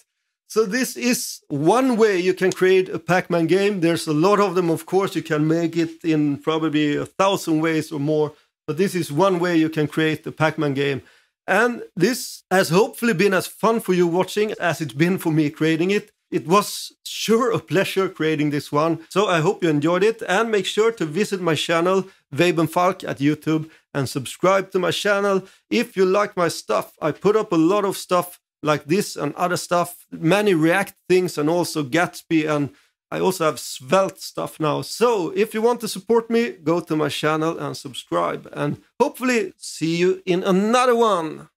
So this is one way you can create a Pac-Man game. There's a lot of them, of course. You can make it in probably a thousand ways or more. But this is one way you can create a Pac-Man game. And this has hopefully been as fun for you watching as it's been for me creating it. It was sure a pleasure creating this one. So I hope you enjoyed it and make sure to visit my channel, Weibenfalk at YouTube and subscribe to my channel. If you like my stuff, I put up a lot of stuff like this and other stuff, many React things and also Gatsby and I also have Svelte stuff now. So if you want to support me, go to my channel and subscribe. And hopefully see you in another one.